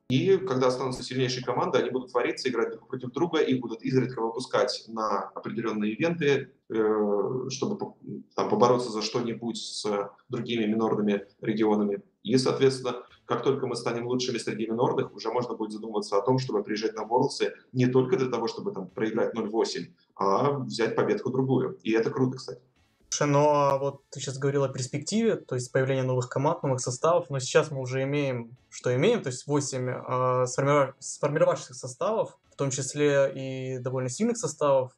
И когда останутся сильнейшие команды, они будут твориться, играть друг против друга, их будут изредка выпускать на определенные ивенты, э, чтобы там, побороться за что-нибудь с другими минорными регионами. И, соответственно, как только мы станем лучшими среди минорных, уже можно будет задумываться о том, чтобы приезжать на Ворлсы не только для того, чтобы там проиграть 0-8, а взять победку другую. И это круто, кстати. Ну а вот ты сейчас говорил о перспективе, то есть появление новых команд, новых составов, но сейчас мы уже имеем, что имеем, то есть 8 э, сформировавшихся составов, в том числе и довольно сильных составов,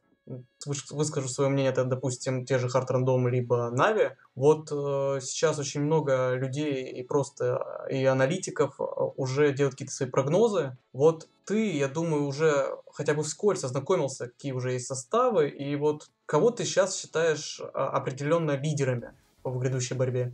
выскажу свое мнение, это, допустим, те же Hard Random либо Нави. Вот э, сейчас очень много людей и просто и аналитиков э, уже делают какие-то свои прогнозы. Вот ты, я думаю, уже хотя бы вскользь ознакомился, какие уже есть составы, и вот кого ты сейчас считаешь а, определенно лидерами в грядущей борьбе?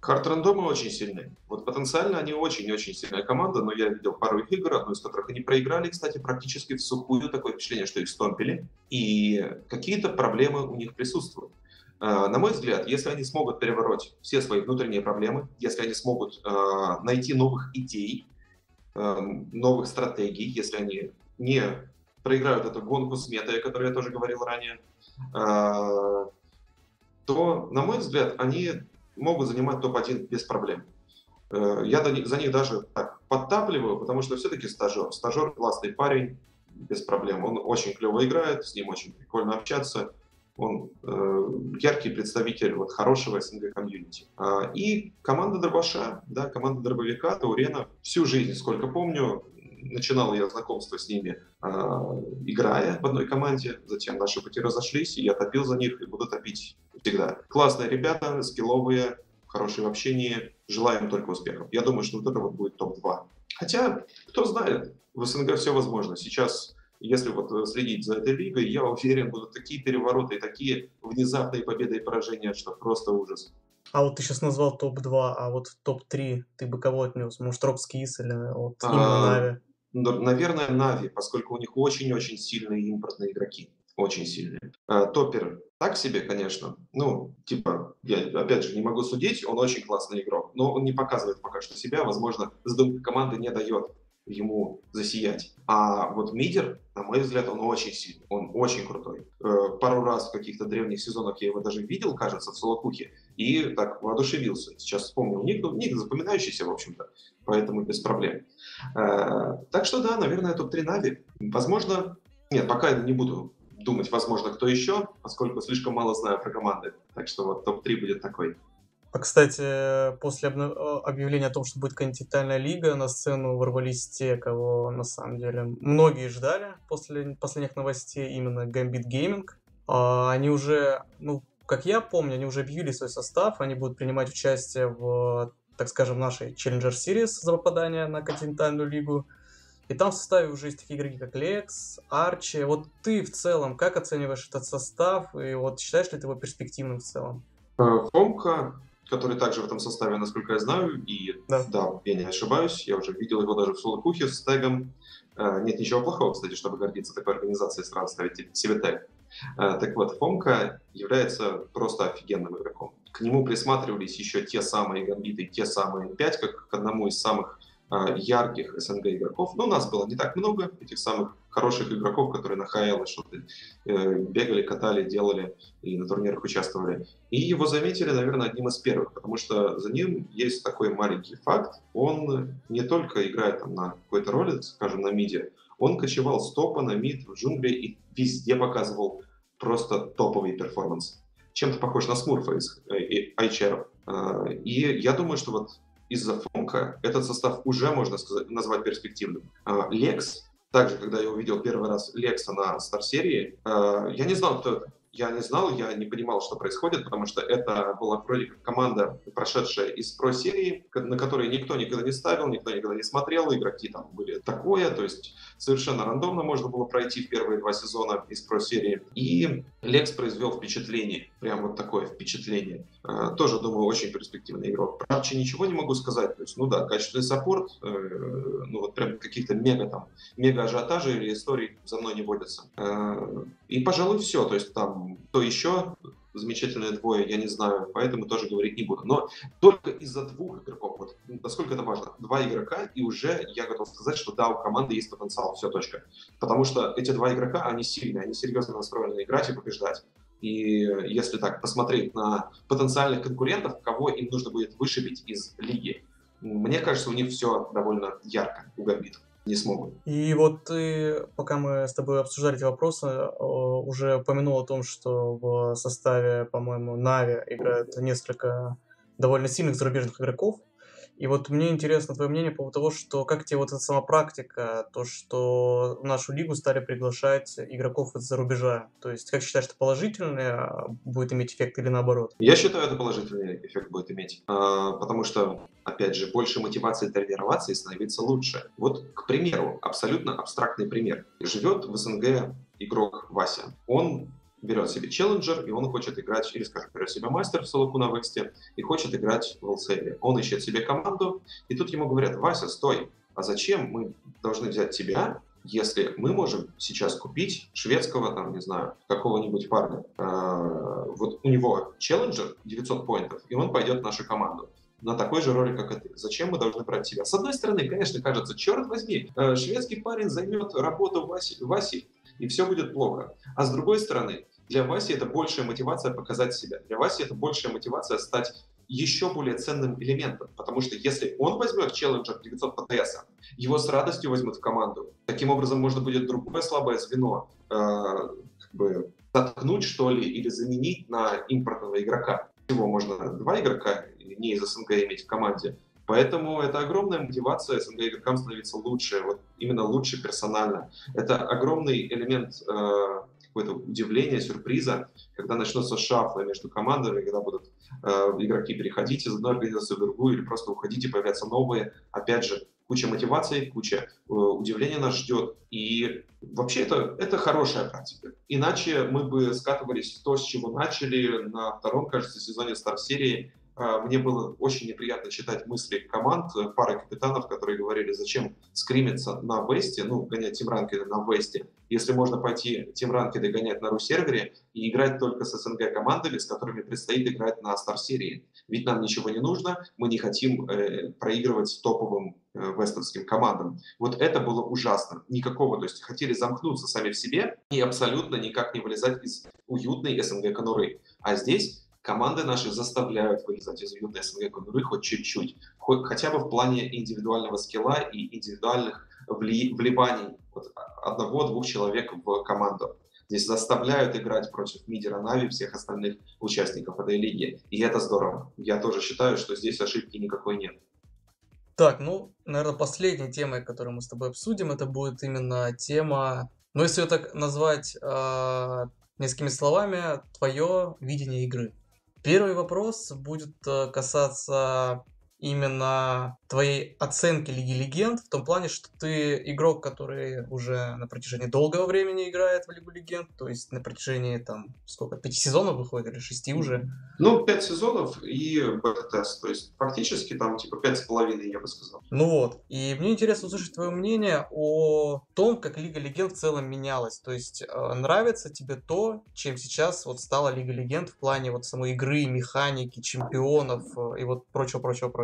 Хард рандомы очень сильные. Вот потенциально они очень-очень сильная команда, но я видел пару их игр, одну из которых они проиграли, кстати, практически в сухую. Такое впечатление, что их стомпили. И какие-то проблемы у них присутствуют. А, на мой взгляд, если они смогут перевороть все свои внутренние проблемы, если они смогут а, найти новых идей, а, новых стратегий, если они не проиграют эту гонку с метой, о которой я тоже говорил ранее, то, на мой взгляд, они могут занимать топ-1 без проблем. Э, я за них даже так подтапливаю, потому что все-таки стажер. Стажер классный парень, без проблем. Он очень клево играет, с ним очень прикольно общаться. Он э, яркий представитель вот, хорошего СНГ комьюнити. А, и команда Дробаша, да, команда Дробовика, Таурена, всю жизнь, сколько помню, начинал я знакомство с ними, э, играя в одной команде, затем наши пути разошлись, и я топил за них и буду топить всегда. Классные ребята, скилловые, хорошие в общении, желаем только успехов. Я думаю, что вот это вот будет топ-2. Хотя, кто знает, в СНГ все возможно. Сейчас, если вот следить за этой лигой, я уверен, будут такие перевороты и такие внезапные победы и поражения, что просто ужас. А вот ты сейчас назвал топ-2, а вот топ-3 ты бы кого отнес? Может, Рокскис или вот а, Нави? Наверное, Нави, поскольку у них очень-очень сильные импортные игроки. Очень сильные. А, Топпер так себе, конечно. Ну, типа, я опять же не могу судить, он очень классный игрок, но он не показывает пока что себя. Возможно, задумка команды не дает ему засиять. А вот Мидер, на мой взгляд, он очень сильный, он очень крутой. Э, пару раз в каких-то древних сезонах я его даже видел, кажется, в Солокухе, и так воодушевился. Сейчас вспомнил ник, ну, ник запоминающийся, в общем-то, поэтому без проблем. Э, так что да, наверное, топ-3 Нави. Возможно, нет, пока не буду думать, возможно, кто еще, поскольку слишком мало знаю про команды. Так что вот топ-3 будет такой. А, кстати, после объявления о том, что будет континентальная лига, на сцену ворвались те, кого на самом деле многие ждали после последних новостей, именно Gambit Gaming. А, они уже, ну, как я помню, они уже объявили свой состав, они будут принимать участие в, так скажем, нашей Challenger Series за попадание на континентальную лигу. И там в составе уже есть такие игроки, как Лекс, Арчи. Вот ты в целом, как оцениваешь этот состав? И вот считаешь ли ты его перспективным в целом? Э, Фомка, который также в этом составе, насколько я знаю, и да, да я не ошибаюсь, я уже видел его даже в Солокухе с тегом. Э, нет ничего плохого, кстати, чтобы гордиться такой организацией, сразу ставить себе тег. Э, так вот, Фомка является просто офигенным игроком. К нему присматривались еще те самые гамбиты, те самые 5, как к одному из самых а, ярких СНГ игроков. Но у нас было не так много этих самых хороших игроков, которые на ХЛ что-то э, бегали, катали, делали и на турнирах участвовали. И его заметили, наверное, одним из первых, потому что за ним есть такой маленький факт. Он не только играет там, на какой-то роли, скажем, на миде, он кочевал с топа на мид в джунгли и везде показывал просто топовый перформанс. Чем-то похож на Смурфа из э, Айчеров. А, и я думаю, что вот из-за фонка этот состав уже можно сказать, назвать перспективным. А, Лекс, также, когда я увидел первый раз Лекса на Стар-серии, я не знал, кто это я не знал, я не понимал, что происходит, потому что это была вроде как команда, прошедшая из про-серии, на которой никто никогда не ставил, никто никогда не смотрел, игроки там были такое, то есть совершенно рандомно можно было пройти в первые два сезона из про-серии. И Лекс произвел впечатление, прям вот такое впечатление. А, тоже, думаю, очень перспективный игрок. Арчи ничего не могу сказать, то есть, ну да, качественный саппорт, э, ну вот прям каких-то мега там, мега ажиотажей или историй за мной не водятся. Э, и, пожалуй, все, то есть там кто еще, замечательные двое, я не знаю, поэтому тоже говорить не буду. Но только из-за двух игроков, вот насколько это важно, два игрока, и уже я готов сказать, что да, у команды есть потенциал, все, точка. Потому что эти два игрока, они сильные, они серьезно настроены играть и побеждать. И если так посмотреть на потенциальных конкурентов, кого им нужно будет вышибить из лиги, мне кажется, у них все довольно ярко у Гамбитов не смогут. И вот ты, пока мы с тобой обсуждали эти вопросы, уже упомянул о том, что в составе, по-моему, Нави играют несколько довольно сильных зарубежных игроков. И вот мне интересно твое мнение по поводу того, что как тебе вот эта сама практика, то, что в нашу лигу стали приглашать игроков из-за рубежа. То есть, как считаешь, это положительный а, будет иметь эффект или наоборот? Я считаю, это положительный эффект будет иметь. А, потому что, опять же, больше мотивации тренироваться и становиться лучше. Вот, к примеру, абсолютно абстрактный пример. Живет в СНГ игрок Вася. Он берет себе челленджер, и он хочет играть, или, скажем, берет себе мастер в Солоку на Вексте, и хочет играть в LCL. Он ищет себе команду, и тут ему говорят, Вася, стой, а зачем мы должны взять тебя, если мы можем сейчас купить шведского, там, не знаю, какого-нибудь парня. А, вот у него челленджер 900 поинтов, и он пойдет в нашу команду на такой же роли, как и ты. Зачем мы должны брать тебя? С одной стороны, конечно, кажется, черт возьми, э, шведский парень займет работу Васи, Васи и все будет плохо. А с другой стороны, для Васи это большая мотивация показать себя. Для Васи это большая мотивация стать еще более ценным элементом. Потому что если он возьмет челленджер 900 ПТС, его с радостью возьмут в команду. Таким образом, можно будет другое слабое звено э, как бы заткнуть, что ли, или заменить на импортного игрока. Всего можно два игрока не из СНГ иметь в команде. Поэтому это огромная мотивация СНГ игрокам становиться лучше, вот именно лучше персонально. Это огромный элемент э, какое-то удивление, сюрприза, когда начнутся шафлы между командами, когда будут э, игроки переходить из одной организации в другую или просто уходить и появятся новые. Опять же, куча мотивации, куча э, удивления нас ждет. И вообще это, это хорошая практика. Иначе мы бы скатывались в то, с чего начали на втором, кажется, сезоне Стар-серии, мне было очень неприятно читать мысли команд, э, пары капитанов, которые говорили, зачем скримиться на Весте, ну, гонять тимранкеды на Весте, если можно пойти тимранкеды гонять на ру-сервере и играть только с СНГ командами, с которыми предстоит играть на Стар-серии. Ведь нам ничего не нужно, мы не хотим э, проигрывать топовым э, вестовским командам. Вот это было ужасно. Никакого, то есть хотели замкнуться сами в себе и абсолютно никак не вылезать из уютной СНГ конуры. А здесь команды наши заставляют вылезать из уютной СНГ конуры хоть чуть-чуть, хоть, хотя бы в плане индивидуального скилла и индивидуальных вли, вливаний вот, одного-двух человек в команду. Здесь заставляют играть против Мидера Нави всех остальных участников этой лиги. И это здорово. Я тоже считаю, что здесь ошибки никакой нет. Так, ну, наверное, последней темой, которую мы с тобой обсудим, это будет именно тема, ну, если ее так назвать э, несколькими словами, твое видение игры. Первый вопрос будет э, касаться именно твоей оценки Лиги Легенд, в том плане, что ты игрок, который уже на протяжении долгого времени играет в Лигу Легенд, то есть на протяжении, там, сколько, пяти сезонов выходит или шести уже? Ну, пять сезонов и бета-тест, то есть фактически там типа пять с половиной, я бы сказал. Ну вот, и мне интересно услышать твое мнение о том, как Лига Легенд в целом менялась, то есть э, нравится тебе то, чем сейчас вот стала Лига Легенд в плане вот самой игры, механики, чемпионов э, и вот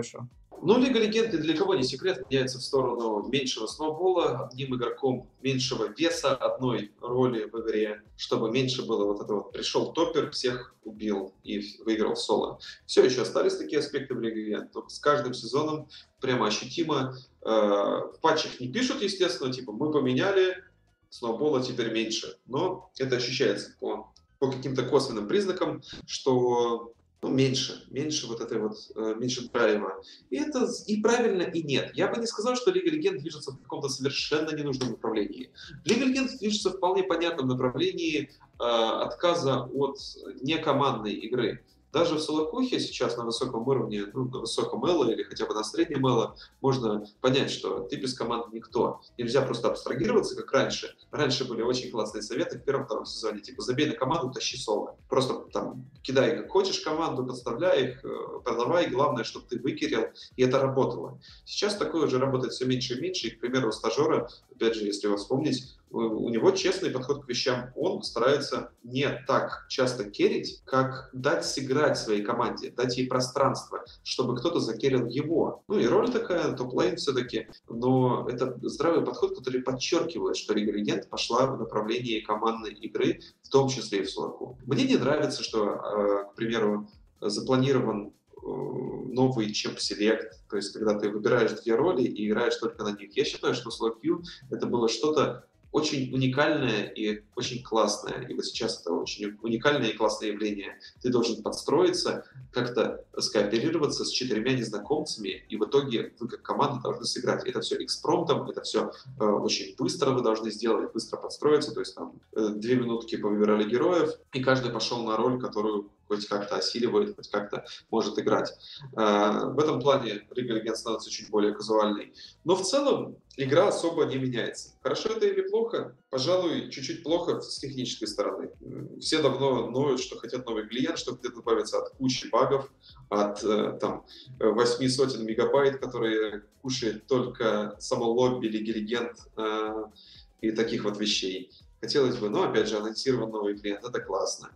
прочего-прочего-прочего? Ну, Лига Легенд ни для кого не секрет, меняется в сторону меньшего сноубола, одним игроком меньшего веса одной роли в игре, чтобы меньше было вот это вот пришел топер, всех убил и выиграл соло. Все еще остались такие аспекты в Лиге Легенд, но с каждым сезоном прямо ощутимо. Э, в патчах не пишут, естественно, типа мы поменяли, сноубола теперь меньше, но это ощущается по, по каким-то косвенным признакам, что ну, меньше, меньше вот этой вот, э, меньше драйва. И это и правильно, и нет. Я бы не сказал, что Лига Легенд движется в каком-то совершенно ненужном направлении. Лига Легенд движется в вполне понятном направлении э, отказа от некомандной игры. Даже в Солокухе сейчас на высоком уровне, ну, на высоком эло или хотя бы на среднем эло, можно понять, что ты без команды никто. Нельзя просто абстрагироваться, как раньше. Раньше были очень классные советы в первом-втором сезоне, типа забей на команду, тащи соло. Просто там кидай как хочешь команду, подставляй их, э, продавай, главное, чтобы ты выкерил, и это работало. Сейчас такое уже работает все меньше и меньше, и, к примеру, стажера, опять же, если вас вспомнить, у него честный подход к вещам. Он старается не так часто керить, как дать сыграть своей команде, дать ей пространство, чтобы кто-то закерил его. Ну и роль такая, топ-лейн все-таки, но это здравый подход, который подчеркивает, что Лига пошла в направлении командной игры, в том числе и в Слаку. Мне не нравится, что, э, к примеру, запланирован э, новый чемп селект, то есть когда ты выбираешь две роли и играешь только на них. Я считаю, что Slow это было что-то очень уникальное и очень классное. И вот сейчас это очень уникальное и классное явление. Ты должен подстроиться, как-то скооперироваться с четырьмя незнакомцами, и в итоге вы как команда должны сыграть. Это все экспромтом, это все э, очень быстро вы должны сделать, быстро подстроиться. То есть там э, две минутки повыбирали героев, и каждый пошел на роль, которую хоть как-то осиливает, хоть как-то может играть. Э, в этом плане Легенд становится чуть более казуальной. Но в целом игра особо не меняется. Хорошо это или плохо? Пожалуй, чуть-чуть плохо с технической стороны. Все давно ноют, что хотят новый клиент, что хотят избавиться от кучи багов, от э, там, восьми сотен мегабайт, которые кушает только само лобби Лиги Легенд э, и таких вот вещей. Хотелось бы, но опять же, анонсирован новый клиент, это классно.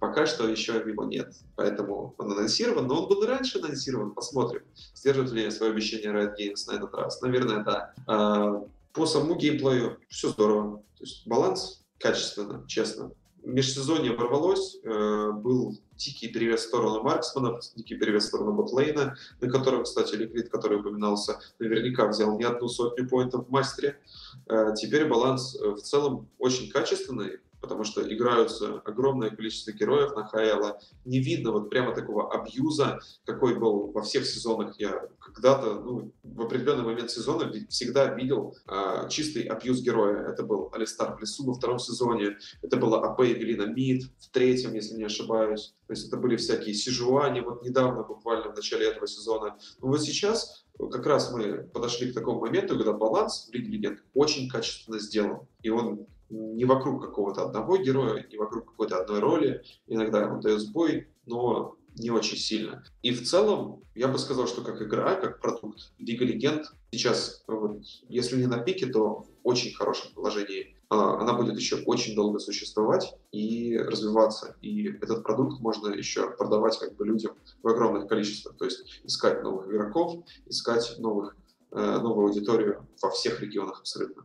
Пока что еще его нет, поэтому он анонсирован, но он был раньше анонсирован, посмотрим, сдержит ли свое обещание Riot Games на этот раз. Наверное, да. А, по самому геймплею все здорово, то есть баланс качественно, честно. Межсезонье ворвалось, э, был дикий перевес в сторону марксманов, дикий перевес в сторону ботлейна, на котором, кстати, Ликвид, который упоминался, наверняка взял не одну сотню поинтов в мастере. Э, теперь баланс э, в целом очень качественный, потому что играются огромное количество героев на Хаэла. Не видно вот прямо такого абьюза, какой был во всех сезонах. Я когда-то, ну, в определенный момент сезона всегда видел а, чистый абьюз героя. Это был Алистар в лесу во втором сезоне, это была АП Эвелина Мид в третьем, если не ошибаюсь. То есть это были всякие Сижуани, вот недавно, буквально в начале этого сезона. Но вот сейчас как раз мы подошли к такому моменту, когда баланс в Лиге Легенд очень качественно сделан. И он не вокруг какого-то одного героя, не вокруг какой-то одной роли. Иногда он дает сбой, но не очень сильно. И в целом, я бы сказал, что как игра, как продукт, Лига Легенд сейчас, вот, если не на пике, то в очень хорошем положении. А, она будет еще очень долго существовать и развиваться. И этот продукт можно еще продавать как бы людям в огромных количествах. То есть искать новых игроков, искать новых, э, новую аудиторию во всех регионах абсолютно.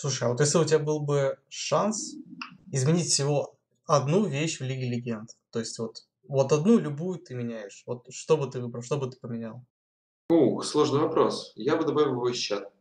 Слушай, а вот если у тебя был бы шанс изменить всего одну вещь в Лиге Легенд, то есть вот Вот одну любую ты меняешь. Вот что бы ты выбрал, что бы ты поменял? Ух, сложный вопрос. Я бы добавил voice чат.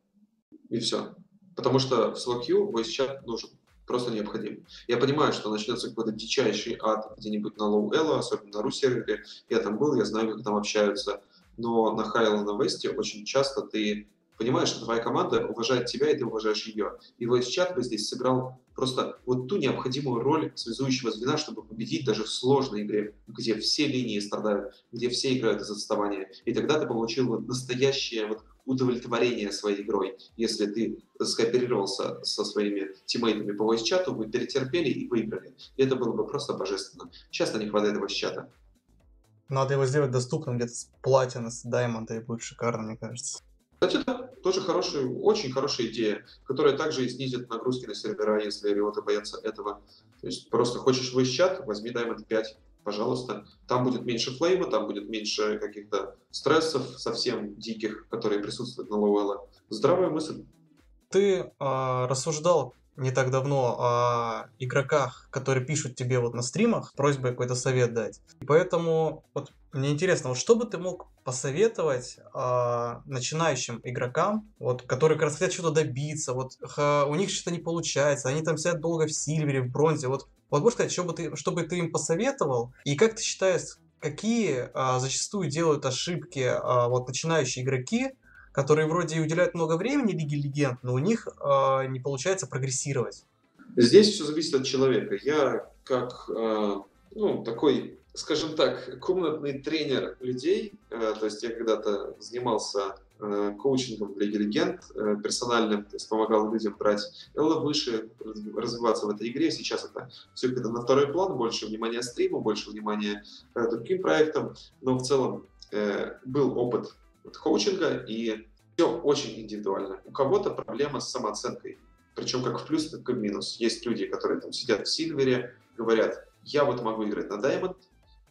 И все. Потому что в slow queue voice чат нужен. Просто необходим. Я понимаю, что начнется какой-то дичайший ад где-нибудь на low elo, особенно на ру сервере. Я там был, я знаю, как там общаются. Но на high на весте очень часто ты понимаешь, что твоя команда уважает тебя, и ты уважаешь ее. И voice чат бы здесь сыграл просто вот ту необходимую роль связующего звена, чтобы победить даже в сложной игре, где все линии страдают, где все играют из отставания. И тогда ты получил вот настоящее вот удовлетворение своей игрой. Если ты скооперировался со своими тиммейтами по voice-чату, вы перетерпели и выиграли. И это было бы просто божественно. Часто не хватает voice-чата. Надо его сделать доступным где-то с платина, с даймонда, и будет шикарно, мне кажется. Кстати, да, тоже хорошая, очень хорошая идея, которая также и снизит нагрузки на сервера, если риоты боятся этого. То есть просто хочешь в чат, возьми Diamond 5, пожалуйста. Там будет меньше флейма, там будет меньше каких-то стрессов совсем диких, которые присутствуют на лоуэлла. Здравая мысль. Ты э, рассуждал не так давно о игроках, которые пишут тебе вот на стримах, просьбой какой-то совет дать. Поэтому вот мне интересно, вот что бы ты мог посоветовать э, начинающим игрокам, вот, которые как раз хотят что-то добиться, вот х, у них что-то не получается, они там сидят долго в сильвере, в бронзе, вот, вот можешь сказать, что бы ты, что бы ты им посоветовал, и как ты считаешь, какие а, зачастую делают ошибки а, вот начинающие игроки, которые вроде и уделяют много времени Лиге Легенд, но у них э, не получается прогрессировать. Здесь все зависит от человека. Я как э, ну, такой, скажем так, комнатный тренер людей, э, то есть я когда-то занимался э, коучингом в Лиге Легенд э, персональным, то есть помогал людям брать Элла выше, развиваться в этой игре. Сейчас это все это на второй план, больше внимания стриму, больше внимания э, другим проектам, но в целом э, был опыт коучинга, и все очень индивидуально. У кого-то проблема с самооценкой, причем как в плюс, так и в минус. Есть люди, которые там сидят в Сильвере, говорят, я вот могу играть на Diamond,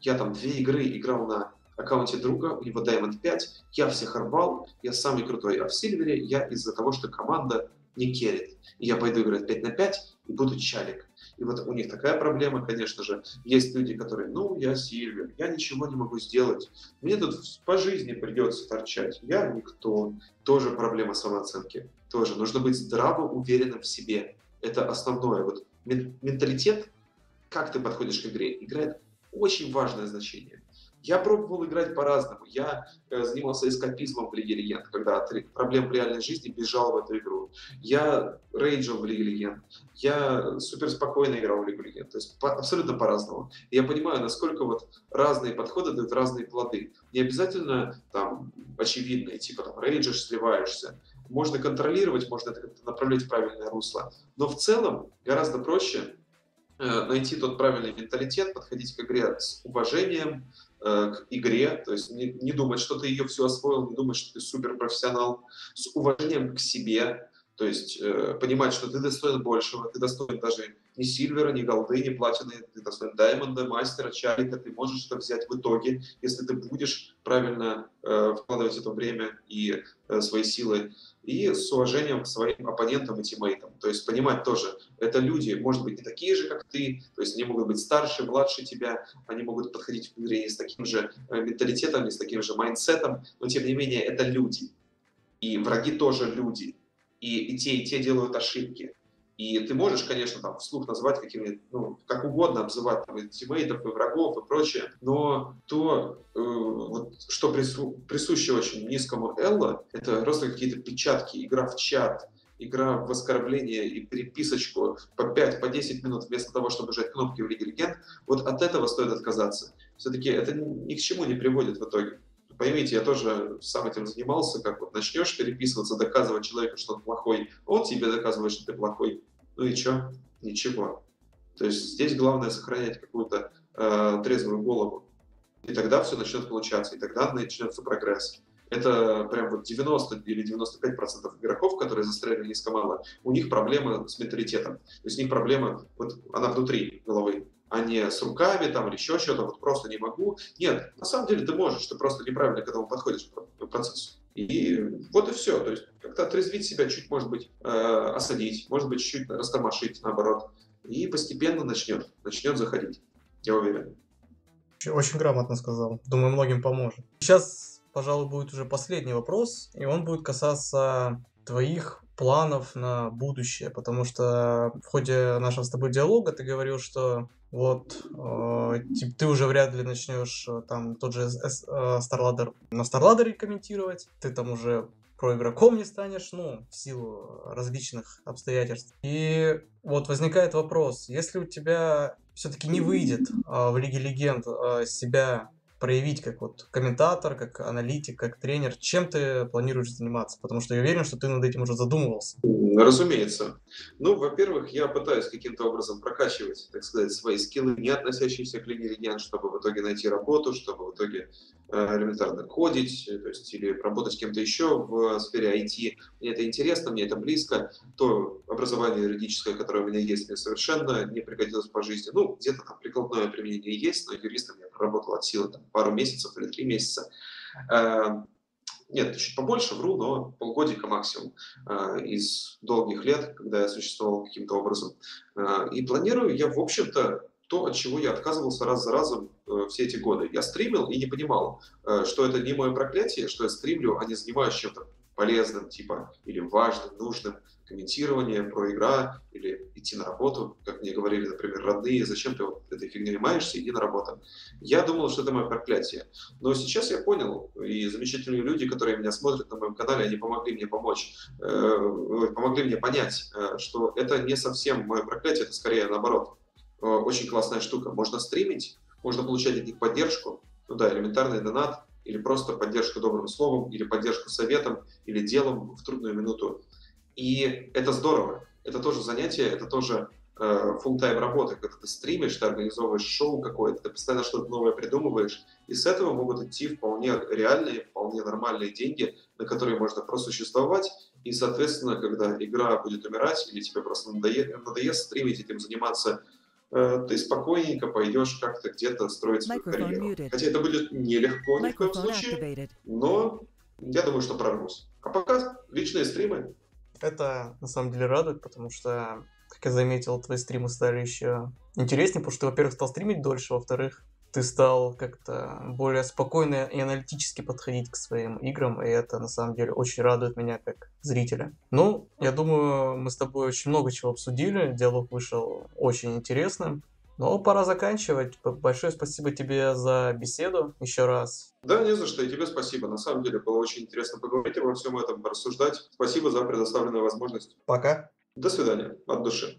я там две игры играл на аккаунте друга, у него Diamond 5, я всех рвал, я самый крутой, а в Сильвере я из-за того, что команда не керит. И я пойду играть 5 на 5 и буду чалик. И вот у них такая проблема, конечно же. Есть люди, которые, ну, я Сильвер, я ничего не могу сделать. Мне тут по жизни придется торчать. Я никто. Тоже проблема самооценки. Тоже. Нужно быть здраво уверенным в себе. Это основное. Вот менталитет, как ты подходишь к игре, играет очень важное значение. Я пробовал играть по-разному. Я э, занимался эскапизмом в Лиге Легенд, когда от проблем в реальной жизни бежал в эту игру. Я рейджил в Лиге Легенд. Я супер спокойно играл в Лигу Легенд. То есть по, абсолютно по-разному. Я понимаю, насколько вот разные подходы дают разные плоды. Не обязательно там очевидные, типа там рейджишь, сливаешься. Можно контролировать, можно это направлять в правильное русло. Но в целом гораздо проще э, найти тот правильный менталитет, подходить к игре с уважением, к игре, то есть не, не думать, что ты ее все освоил, не думать, что ты суперпрофессионал, с уважением к себе, то есть э, понимать, что ты достоин большего, ты достоин даже не сильвера, не голды, не платины, ты достоин даймонда, мастера, чарика, ты можешь это взять в итоге, если ты будешь правильно э, вкладывать это время и э, свои силы и с уважением к своим оппонентам и teammate ам. То есть понимать тоже, это люди, может быть, не такие же, как ты, то есть они могут быть старше, младше тебя, они могут подходить к игре с таким же э, менталитетом, с таким же mindset ом, но тем не менее это люди. И враги тоже люди. И, и те, и те делают ошибки. И ты можешь, конечно, там вслух назвать какими ну, как угодно обзывать там, и teammate ов, и врагов, и прочее, но то, э, вот, что прису, присуще очень низкому Elo, это просто какие-то печатки, игра в чат, игра в оскорбление и переписочку по 5, по 10 минут вместо того, чтобы жать кнопки в Лиге Легенд, вот от этого стоит отказаться. Все-таки это ни к чему не приводит в итоге. Поймите, я тоже сам этим занимался, как вот начнешь переписываться, доказывать человеку, что он плохой, он тебе доказывает, что ты плохой. Ну и что? Ничего. То есть здесь главное сохранять какую-то э, трезвую голову. И тогда все начнет получаться, и тогда начнется прогресс. Это прям вот 90 или 95 процентов игроков, которые застряли низко мало, у них проблема с менталитетом. То есть у них проблема, вот она внутри головы а не с руками там или еще что-то, вот просто не могу. Нет, на самом деле ты можешь, ты просто неправильно к этому подходишь к процессу. И вот и все. То есть как-то отрезвить себя, чуть, может быть, э, осадить, может быть, чуть растормошить, наоборот. И постепенно начнет, начнет заходить, я уверен. Очень грамотно сказал. Думаю, многим поможет. Сейчас, пожалуй, будет уже последний вопрос, и он будет касаться твоих планов на будущее, потому что в ходе нашего с тобой диалога ты говорил, что вот э, ты уже вряд ли начнешь э, там тот же э, StarLadder на StarLadder комментировать, ты там уже про игроком не станешь, ну, в силу различных обстоятельств. И вот возникает вопрос, если у тебя все-таки не выйдет э, в Лиге Легенд э, себя проявить как вот комментатор, как аналитик, как тренер? Чем ты планируешь заниматься? Потому что я уверен, что ты над этим уже задумывался. Разумеется. Ну, во-первых, я пытаюсь каким-то образом прокачивать, так сказать, свои скиллы, не относящиеся к Лиге Легенд, чтобы в итоге найти работу, чтобы в итоге э, элементарно кодить, то есть или работать с кем-то еще в сфере IT. Мне это интересно, мне это близко. То образование юридическое, которое у меня есть, мне совершенно не пригодилось по жизни. Ну, где-то там прикладное применение есть, но юристом я проработал от силы там, пару месяцев или три месяца. Э, нет, чуть побольше вру, но полгодика максимум э, из долгих лет, когда я существовал каким-то образом. Э, и планирую я, в общем-то, то, от чего я отказывался раз за разом все эти годы. Я стримил и не понимал, что это не мое проклятие, что я стримлю, а не занимаюсь чем-то полезным, типа, или важным, нужным комментирование про игра или идти на работу, как мне говорили, например, родные, зачем ты вот этой фигней маешься, иди на работу. Я думал, что это мое проклятие. Но сейчас я понял, и замечательные люди, которые меня смотрят на моем канале, они помогли мне помочь, э, помогли мне понять, э, что это не совсем мое проклятие, это скорее наоборот. Э, очень классная штука. Можно стримить, можно получать от них поддержку, ну да, элементарный донат, или просто поддержку добрым словом, или поддержку советом, или делом в трудную минуту. И это здорово. Это тоже занятие, это тоже э, full-time работа, когда ты стримишь, ты организовываешь шоу какое-то, ты постоянно что-то новое придумываешь, и с этого могут идти вполне реальные, вполне нормальные деньги, на которые можно просуществовать, и, соответственно, когда игра будет умирать, или тебе просто надоест, надоест стримить этим заниматься, ты спокойненько пойдешь как-то где-то строить свою карьеру. Хотя это будет нелегко ни в коем случае, но я думаю, что прорвусь. А пока личные стримы, это на самом деле радует, потому что, как я заметил, твои стримы стали еще интереснее, потому что ты, во-первых, стал стримить дольше, во-вторых, ты стал как-то более спокойно и аналитически подходить к своим играм, и это на самом деле очень радует меня как зрителя. Ну, я думаю, мы с тобой очень много чего обсудили, диалог вышел очень интересным. Но пора заканчивать. Большое спасибо тебе за беседу еще раз. Да, не за что. И тебе спасибо. На самом деле было очень интересно поговорить обо всем этом, порассуждать. Спасибо за предоставленную возможность. Пока. До свидания. От души.